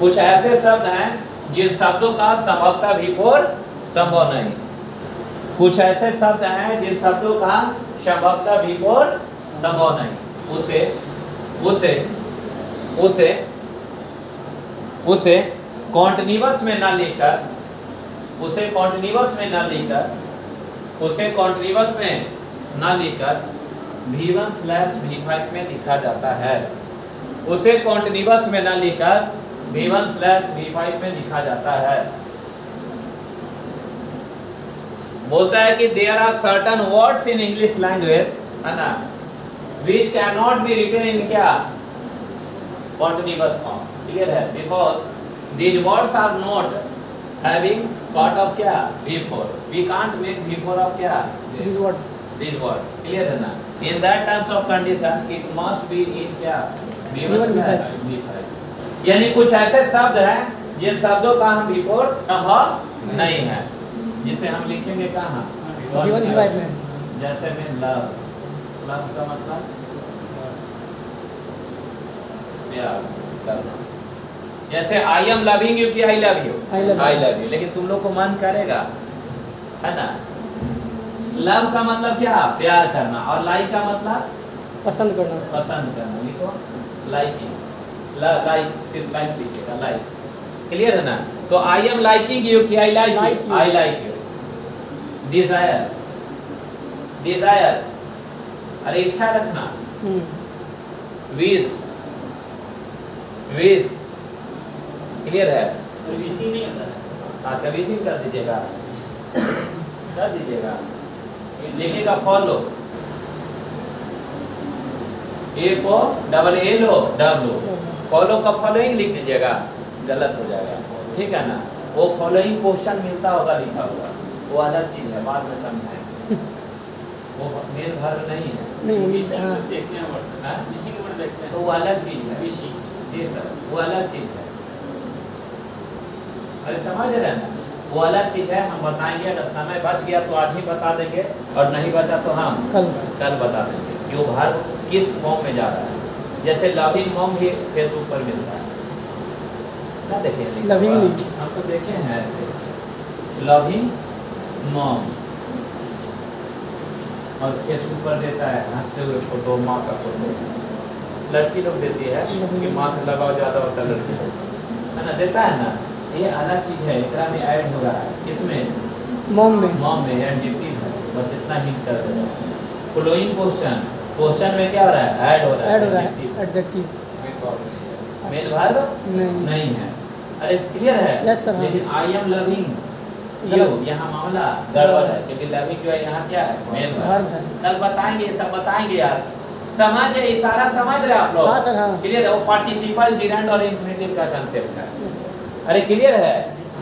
कुछ ऐसे शब्द हैं जिन शब्दों का संभवता वी फोर संभव नहीं। कुछ ऐसे शब्द हैं जिन शब्दों का संभवतः वी फोर संभव नहीं। उसे उसे उसे उसे कॉन्टिन्यूस में ना लेकर, उसे कॉन्टिन्यूस में ना लेकर, उसे कॉन्टिन्यूस में न लेकर भी वन स्लैश भी फाइव में लिखा जाता है। उसे कॉन्टिन्यूस में ना लेकर भी वन स्लैश भी फाइव में लिखा जाता है। बोलता है कि there are certain words in English language है ना which can not be written in क्या? कॉन्टिन्यूस फॉर्म क्लियर है? Because these words are not having part of क्या? V four we can't make V four of क्या? These words these words. Clear है ना in that terms of condition it must be in क्या? V1 V1 V5 यानी कुछ ऐसे शब्द हैं जिन शब्दों का हम V4 संभव नहीं है। जिसे हम लिखेंगे कहाँ? V1 V5 में। जैसे में लव लव का मतलब? प्यार. करना जैसे आई एम लविंग यू कि I love you. I love you लेकिन तुम लोग को मन करेगा? है ना? लव का मतलब क्या? प्यार करना। और लाइक का मतलब? पसंद करना। पसंद करना। लिखो लाइकिंग लाइक सिर्फ़ लाइक लिखिएगा लाइक क्लियर है ना? तो आई एम लाइकिंग यू कि I like you I like you desire desire अरे इच्छा रखना। हम्म, विश विश क्लियर है? विसी नहीं होता। है हाँ कभी सी कर दीजिएगा। कर दीजिएगा। लिखिएगा follow a for double L O W follow का फॉलोइंग लिख दीजिएगा। गलत हो जाएगा। ठीक है ना? वो फॉलोइंग क्वेश्चन मिलता होगा लिखा हुआ वो अलग चीज़ है बाद में समझाएँ वो मेन भर नहीं है। नहीं हाँ, को देखते तो वो अलग चीज़ है। जी सर वो अलग चीज़ है। अरे समझ रहे हैं ना? वो अलग चीज़ है हम बताएँगे अगर समय बच गया तो आज ही बता देंगे और नहीं बचा तो हम कल। कल बता देंगे। कि वो भार किस फॉर्म में जा रहा है। जैसे लविंग मॉम भी फेसबुक पर मिलता है। ना देखे? Lovingly. हम तो देखे हैं ऐसे। लविंग मॉम और फेसबुक पर देता है हँसते हुए फ़ोटो माँ का फ़ोटो। लड़की लोग देती है कि माँ से लगाव ज़्यादा होता है लड़की लोग। है ना देता है ना? ये अलग चीज़ है एकरा में ऐड हो रहा है। किसमें? मॉम में। मॉम में एडजेक्टिव है। बस इतना हिंट कर दे। है फॉलोइंग क्वेश्चन क्वेश्चन में क्या हो रहा है? ऐड हो रहा है ऐड हो रहा है। एडजेक्टिव मेल वर्ब नहीं। नहीं है। अरे क्लियर है? Yes, sir, हाँ। लेकिन आई एम लविंग यू। यहाँ मामला गड़बड़ है क्योंकि लविंग जो है यहाँ क्या है? मेल है। कल बताएँगे सब बताएँगे यार। समझ रहे इशारा समझ रहे आप लोग। हाँ, सर, हाँ। क्लियर है? वो पार्टिसिपल डिरेंट और इंफिनिटिव का कंसेप्ट है. अरे क्लियर है?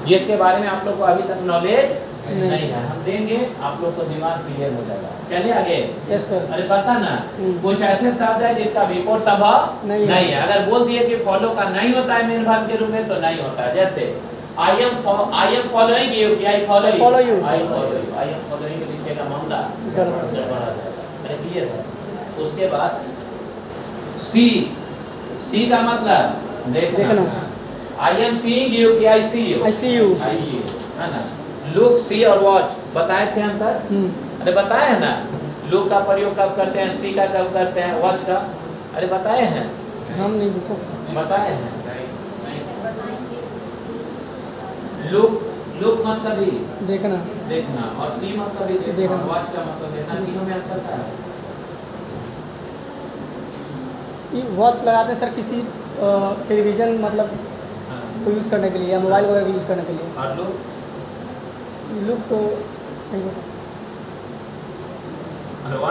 जिसके बारे में आप लोग को अभी तक नॉलेज नहीं। नहीं है। हम देंगे आप लोग को दिमाग क्लियर हो जाएगा। चलिए आगे। Yes, sir. अरे पता ना हम्म। कुछ ऐसे शब्द है जिसका विपोर्ट स्वभाव नहीं नहीं है। अगर बोल दिए कि फॉलो का नहीं होता है मेन भाग के रूप में तो नहीं होता है। जैसे I am I am following you कि I follow you. I follow you I am following लिखेगा मामला। गड़बड़ जाएगा। अरे क्लियर है। उसके बाद सी सी का मतलब देखना। आई एम सीइंग यू कि I see you I see you. I see you है ना? लुक सी और वॉच बताए थे अंतर हम्म। अरे बताए हैं ना? लुक का प्रयोग कब करते हैं? सी का कब करते हैं? वॉच का? अरे बताए हैं। हम नहीं देखो बताए हैं। लुक लुक मतलब ही देखना। देखना। और सी मतलब ही देखना। वॉच का मतलब देखना। तीनों में अंतर क्या है? वॉच लगाते सर किसी टेलीविज़न मतलब। को यूज़ करने के लिए या मोबाइल वगैरह को यूज़ करने के लिए? लुक लुक को नहीं बता हो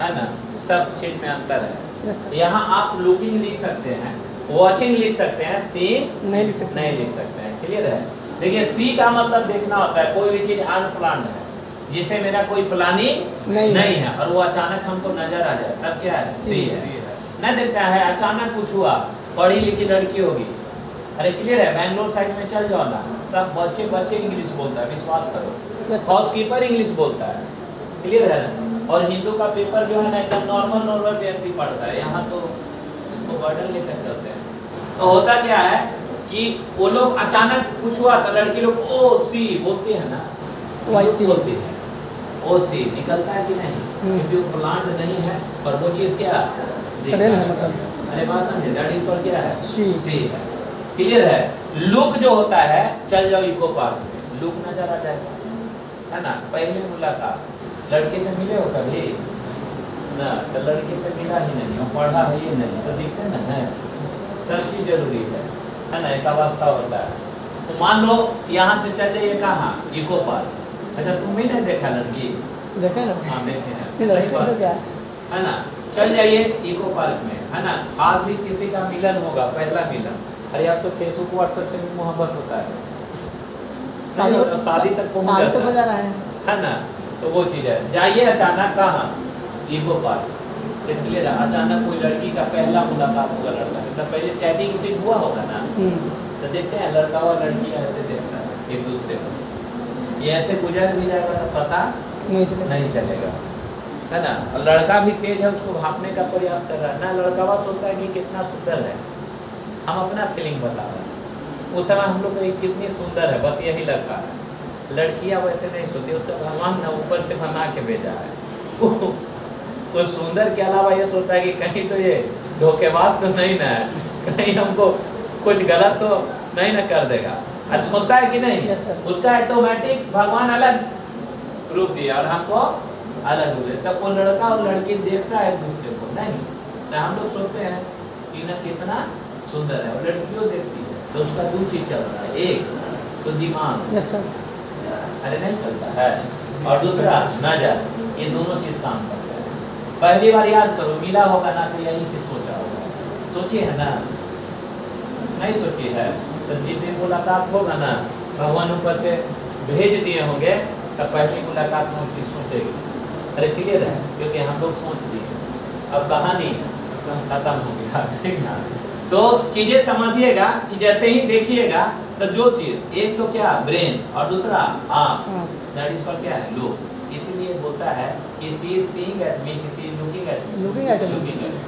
है ना? सब चीज़ में अंतर है। यहाँ आप लुकिंग लिख सकते हैं वॉचिंग लिख सकते हैं सी नहीं लिख सकते। नहीं लिख सकते हैं। क्लियर है? देखिए सी का मतलब देखना होता है कोई भी चीज़ अनप्लान्ड है जिसे मेरा कोई प्लानी नहीं। नहीं है और वो अचानक हमको नज़र आ जाए तब क्या है? सी है। नहीं देखता है अचानक कुछ हुआ पढ़ी लिखी लड़की होगी। अरे क्लियर है बैंगलोर साइड में चल जाओ ना। सब बच्चे बच्चे इंग्लिश बोलता है विश्वास करो। Yes, sir. हाउसकीपर इंग्लिश बोलता है। क्लियर है? ना और हिंदू का पेपर जो है ना एकदम नॉर्मल नॉर्मल व्यक्ति पढ़ता है। यहाँ तो इसको बर्डन लेकर चलते हैं। तो होता क्या है कि वो लोग अचानक कुछ हुआ तो लड़की लोग ओ सी बोलते हैं ना। see. बोलती है। ओ सी निकलता है कि नहीं? हम्म। क्योंकि वो प्लांट नहीं है पर वो चीज़ क्या? Sudden है मतलब। अरे बात समझे दैट इज़ पर क्या है? She. सी है। क्लियर है? लुक जो होता है चल जाओ इको पार्क लुक नज़र आ जाएगा है ना? पहले मुलाकात। लड़के से मिले हो कभी? ना तो लड़के से मिला ही नहीं और पढ़ा है ही नहीं तो दिखते ना है। सब चीज़ ज़रूरी है। है ना? एक अवस्था होता है। तो मान लो यहाँ से चले जाइए कहाँ? इको पार्क अच्छा तुम ही नहीं देखा लड़की? देखे ना? हाँ देखे हैं। तो है ना? चल जाइए इको पार्क में है ना? आज भी किसी का मिलन होगा पहला मिलन। अरे अब तो फेसबुक व्हाट्सएप से भी मोहब्बत होता है। शादी तक पहुँच तक हो है। जा रहा है। है ना? तो वो चीज़ है। जाइए अचानक कहाँ? इको पार्क क्लियर है अचानक कोई लड़की का पहला मुलाकात होगा लड़का से। तो पहले चैटिंग उटिंग हुआ होगा ना? हम्म। तो देखते हैं लड़का और लड़की ऐसे देखता है एक दूसरे को। ये ऐसे गुजर भी जाएगा तो पता नहीं चलेगा। है ना? और लड़का भी तेज है उसको भापने का प्रयास कर रहा है। ना लड़का बस सोचता है कि कितना सुंदर है। हम अपना फीलिंग बता रहे हैं। उस समय हम लोग को कितनी सुंदर है बस यही लगता है। लड़कियाँ वैसे नहीं सोती उसका भगवान ना ऊपर से बना के भेजा है। उस सुंदर के अलावा ये सोचता है कि कहीं तो ये धोखेबाज तो नहीं ना है। कहीं हमको कुछ गलत तो नहीं ना कर देगा। और सोचता है कि नहीं? उसका ऑटोमेटिक भगवान अलग रूप दिया और हमको अलग रूप दिया तब वो लड़का और लड़की देख रहा है दूसरे को। नहीं तो हम लोग सोचते हैं कि ना कितना सुंदर है। और लड़कियों देखती है तो उसका दो चीज़ चल रहा है। एक तो दिमाग। सर अरे नहीं चलता है। और दूसरा नज़र। ये दोनों चीज़ काम करता है। पहली बार याद करो मिला होगा ना तो यही चीज़ सोचा होगा। सोचिए है ना? नहीं सोची है। तो जिस दिन मुलाकात होगा ना भगवान ऊपर से भेज दिए होंगे तब पहली मुलाकात में चीज़ सोचेगी। अरे क्लियर है क्योंकि हम लोग सोच दिए अब कहानी खत्म हो गया ठीक ना? तो चीज़ें समझिएगा कि जैसे ही देखिएगा तो जो चीज़ एक तो क्या? ब्रेन और दूसरा आँख दैट इज़ पर क्या? है लुक इसीलिए बोलता है कि सी सीइंग एट मी किसी looking at at me. Looking at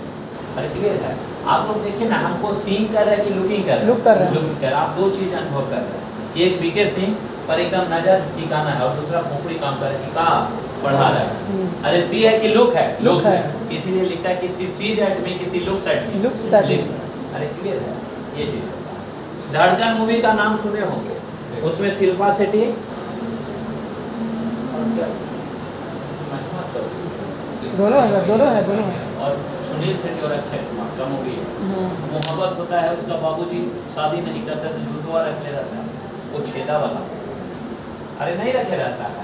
अरे क्लियर है? आप लोग देखिए ना हमको सीइंग कर रहे हैं कि लुकिंग कर रहे हैं? Look कर रहे हैं। लुकिंग कर आप दो चीज़ अनुभव कर रहे हैं। एक बीके सिंह पर एकदम नज़र ठिकाना है और दूसरा खोपड़ी काम कर रहा है कि कहाँ पढ़ा रहा है। हम्म, अरे सी है कि लुक है? Look है। इसीलिए लिखता है किसी सीज एट मी किसी looks at me. at me। अरे क्लियर है। ये चीज़। धड़कन मूवी का नाम सुने होंगे। उसमें शिल्पा शेट्टी। दोनों है दोनों है दोनों है। और सुनील शेट्टी और अक्षय कुमार का मूवी है। हम्म, मोहब्बत होता है उसका बाबूजी शादी नहीं करता तो जुतवा रख ले रहता है। वो छेदा वाला। अरे नहीं रखे रहता है।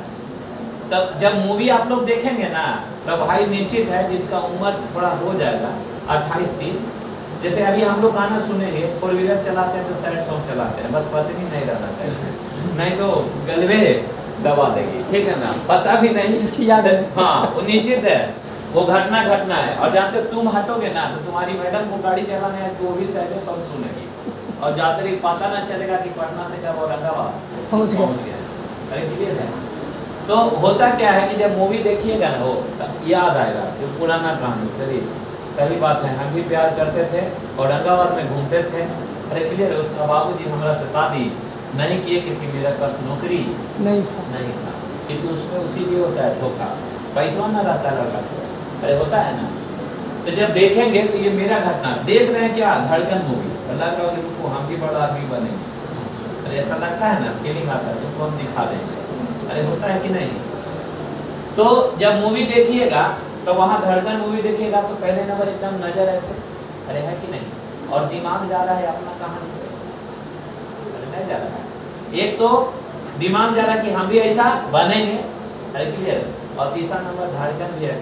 तब जब मूवी आप लोग देखेंगे ना तब भाई निश्चित है जिसका उम्र थोड़ा हो जाएगा अट्ठाईस तीस। जैसे अभी हम लोग गाना सुनेंगे फोर व्हीलर चलाते हैं तो सैड सॉन्ग चलाते हैं बस पत्नी नहीं रहना चाहिए। नहीं तो गलबे दबा देगी ठीक है ना? पता भी नहीं। इसकी याद है। हाँ वो निश्चित है। वो घटना घटना है। और जानते तुम हटोगे ना तो तुम्हारी मैडम को गाड़ी चलाने है तो वो भी साइड सब सुनेगी। और जाते पता ना चलेगा कि पटना से कब औरंगाबाद पहुँच गया। अरे क्लियर है। तो होता क्या है कि जब मूवी देखिएगा ना वो याद आएगा कि पुराना कहानी चलिए सही बात है। हम भी प्यार करते थे औरंगाबाद में घूमते थे। अरे क्लियर है उसका बाबूजी हमारा से शादी नहीं किए क्योंकि मेरा पास नौकरी नहीं था। नहीं था। क्योंकि उसमें उसी लिए होता है धोखा। पैसा ना रहता लड़का अरे होता है ना। तो जब देखेंगे तो ये मेरा घटना। देख रहे हैं क्या? धड़कन मूवी लग रहा होगा रुको हम भी बड़ा आदमी बनेंगे अरे ऐसा लगता है ना फीलिंग आता है तुमको हम दिखा देंगे। अरे होता है कि नहीं? तो जब मूवी देखिएगा तो वहाँ धड़कन मूवी देखिएगा तो पहले नंबर एकदम नज़र ऐसे। अरे है कि नहीं? और दिमाग जा रहा है अपना कहानी। अरे नहीं जा रहा है। एक तो दिमाग जा रहा कि हम भी ऐसा बनेंगे। अरे क्लियर और तीसरा नंबर धड़कन भी है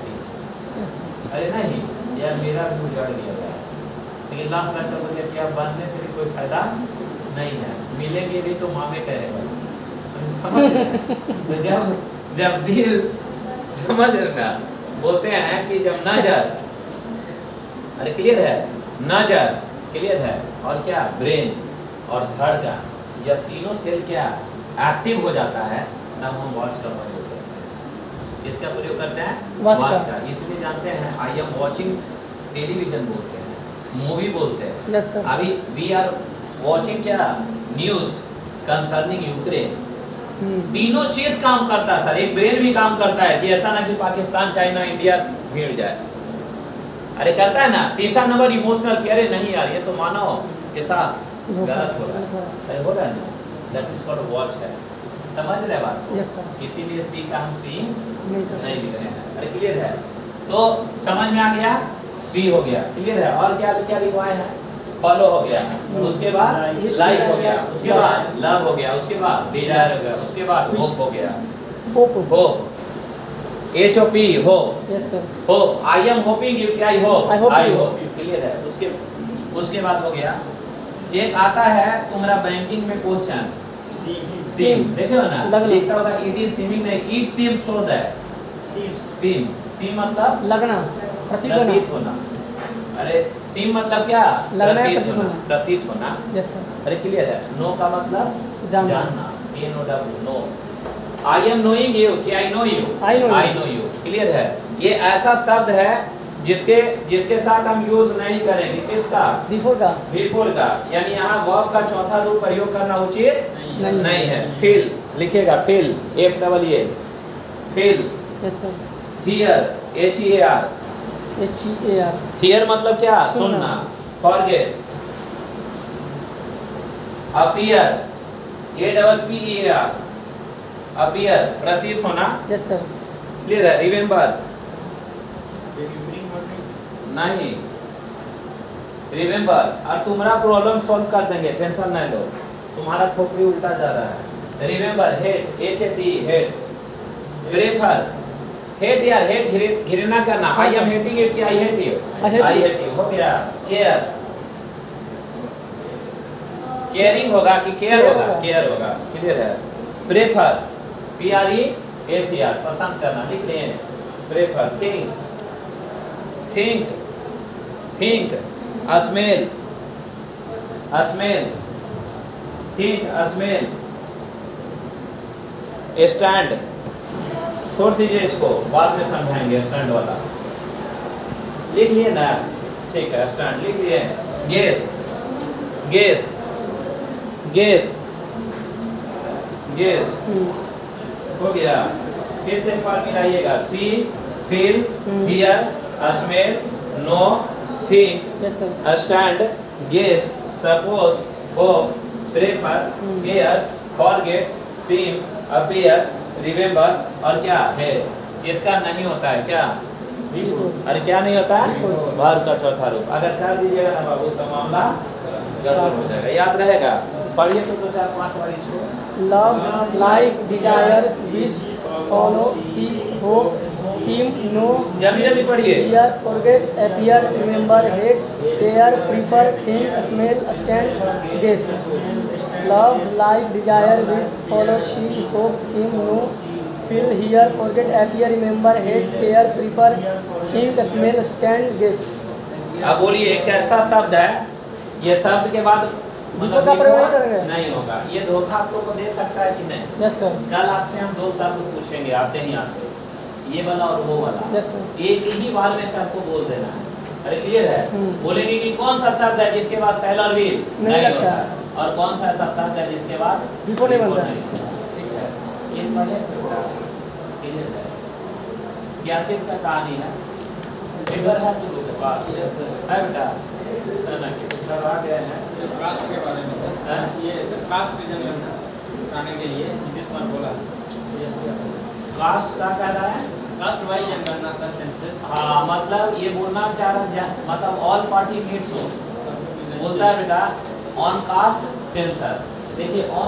अरे नहीं यार मेरा भी उजाड़ गया लेकिन लास्ट तक तो बोले क्या बनने से भी कोई फ़ायदा नहीं है। मिलेंगे भी तो मामे हैं? तो जब जब दिल समझ रहे हैं? बोलते हैं कि जब नज़र अरे क्लियर है नज़र क्लियर है और क्या ब्रेन और धड़कन जब तीनों सेल क्या एक्टिव हो जाता है तब हम वॉच का प्रयोग करते हैं। किसका प्रयोग करते हैं? Watch का। इसलिए जानते हैं आई एम वॉचिंग टेलीविज़न बोलते हैं मूवी बोलते हैं। Yes, अभी वी आर वॉचिंग क्या न्यूज़ कंसर्निंग यूक्रेन तीनों चीज़ काम करता है सर। एक ब्रेन भी काम करता है कि ऐसा ना कि पाकिस्तान चाइना इंडिया भीड़ जाए। अरे करता है ना। तीसरा नंबर इमोशनल कह रहे नहीं यार ये तो मानो के साथ गलत हो रहा है। हो। रहा है ना? दैट इज़ कॉल्ड वॉच है। समझ रहे बात को? Yes, sir. इसीलिए सी का हम सी नहीं नहीं लिख रहे हैं। अरे क्लियर है। तो समझ में आ गया? सी हो गया। क्लियर है। और क्या क्या लिखवाए हैं? फॉलो हो गया। उसके बाद. लाइक हो गया। उसके बाद लव हो गया। उसके बाद डिज़ायर हो गया। उसके बाद होप हो गया। Hope. Hope H O P hope hope I am hoping you कि I hope I. Hope clear है। उसके उसके बाद हो गया। एक आता है तुम्हारा बैंकिंग में क्वेश्चन सिम देखे ना। लिखता होगा इट इज़ सिमिंग नहीं it seem so that seem seem मतलब लगना। प्रतीत होना। अरे सिम मतलब क्या? प्रतीत होना। होना। प्रतीत होना। यस सर अरे क्लियर है। नो का मतलब जानना। जानना। A know W know I am knowing you कि I know you I know you clear है? ये ऐसा शब्द है जिसके जिसके साथ हम यूज़ नहीं करेंगे। किसका? बिफोर का। बिल्कुल का। यानी यहाँ वर्ब का चौथा रूप प्रयोग करना उचित नहीं। नहीं है। फिल लिखेगा feel F double E feel hear H E R H E A R hear मतलब क्या? सुनना। Forget appear A double P E R appear प्रतीत होना। यस सर क्लियर है? रिमेम्बर नहीं। रिमेम्बर और तुम्हारा प्रॉब्लम सॉल्व कर देंगे। टेंशन नहीं लो। तुम्हारा खोपड़ी उल्टा जा रहा है। Remember hate H A T hate prefer hate यार हेट घृणा करना हाँ, आई एम हेटिंग यू कि I hate you. I hate you हो गया केयर। केयरिंग होगा कि केयर होगा? होगा। केयर होगा। क्लियर है? Prefer. P R E F E R पसंद करना लिख रहे हैं। Prefer think. Think. Think. Smell smell think smell stand. छोड़ दीजिए इसको बाद में समझाएँगे स्टैंड वाला। लिख लिए ना। ठीक है स्टैंड लिख लिए। गैस गैस गैस गैस हो गया। फिर से part मिलाइएगा। See feel. Hear smell know think stand guess suppose hope prefer. Care forget seem appear remember और क्या है? इसका नहीं होता है क्या? अरे क्या नहीं होता? है बिल्कुल। का चौथा रूप। अगर कर दीजिएगा ना बाबू तो मामला गड़बड़ हो जाएगा। याद रहेगा? पढ़िए तो दो चार पाँच बार इसको। Love like desire wish follow see hope seem know जल्दी जल्दी पढ़िए। Hear forget appear remember hate care prefer think smell stand guess love like desire wish follow see hope seem know feel hear forget appear remember hate care prefer think smell stand guess अब बोलिए एक ऐसा शब्द है ये शब्द के बाद विभो का प्रयोग नहीं करेंगे? नहीं होगा। ये धोखा आप लोग को दे सकता है कि नहीं? यस सर कल आपसे हम दो शब्द पूछेंगे आते ही आते ये वाला और वो वाला। यस सर एक ही बार में से आपको बोल देना है। अरे क्लियर है? हम्म। बोलेंगे कि कौन सा शब्द है जिसके बाद सेल और विल नहीं लगता। और कौन सा ऐसा शब्द है जिसके बाद? Before नहीं बनता। ठीक है। क्लियर है क्या चीज़ का कहानी है। फिगर है तुम लोग के पास है। बेटा? ना कि सब आ गए हैं? कास्ट के बारे में है। हैं? ये कास्ट की जनगणना कराने के लिए नीतीश कुमार बोला। कास्ट का कह रहा है कास्ट वाइज जनगणना सर सेंसस हाँ मतलब ये बोलना चाह रहा है मतलब ऑल पार्टी नीड्स हो। बोलता है बेटा ऑन कास्ट सेंसर देखिए ऑन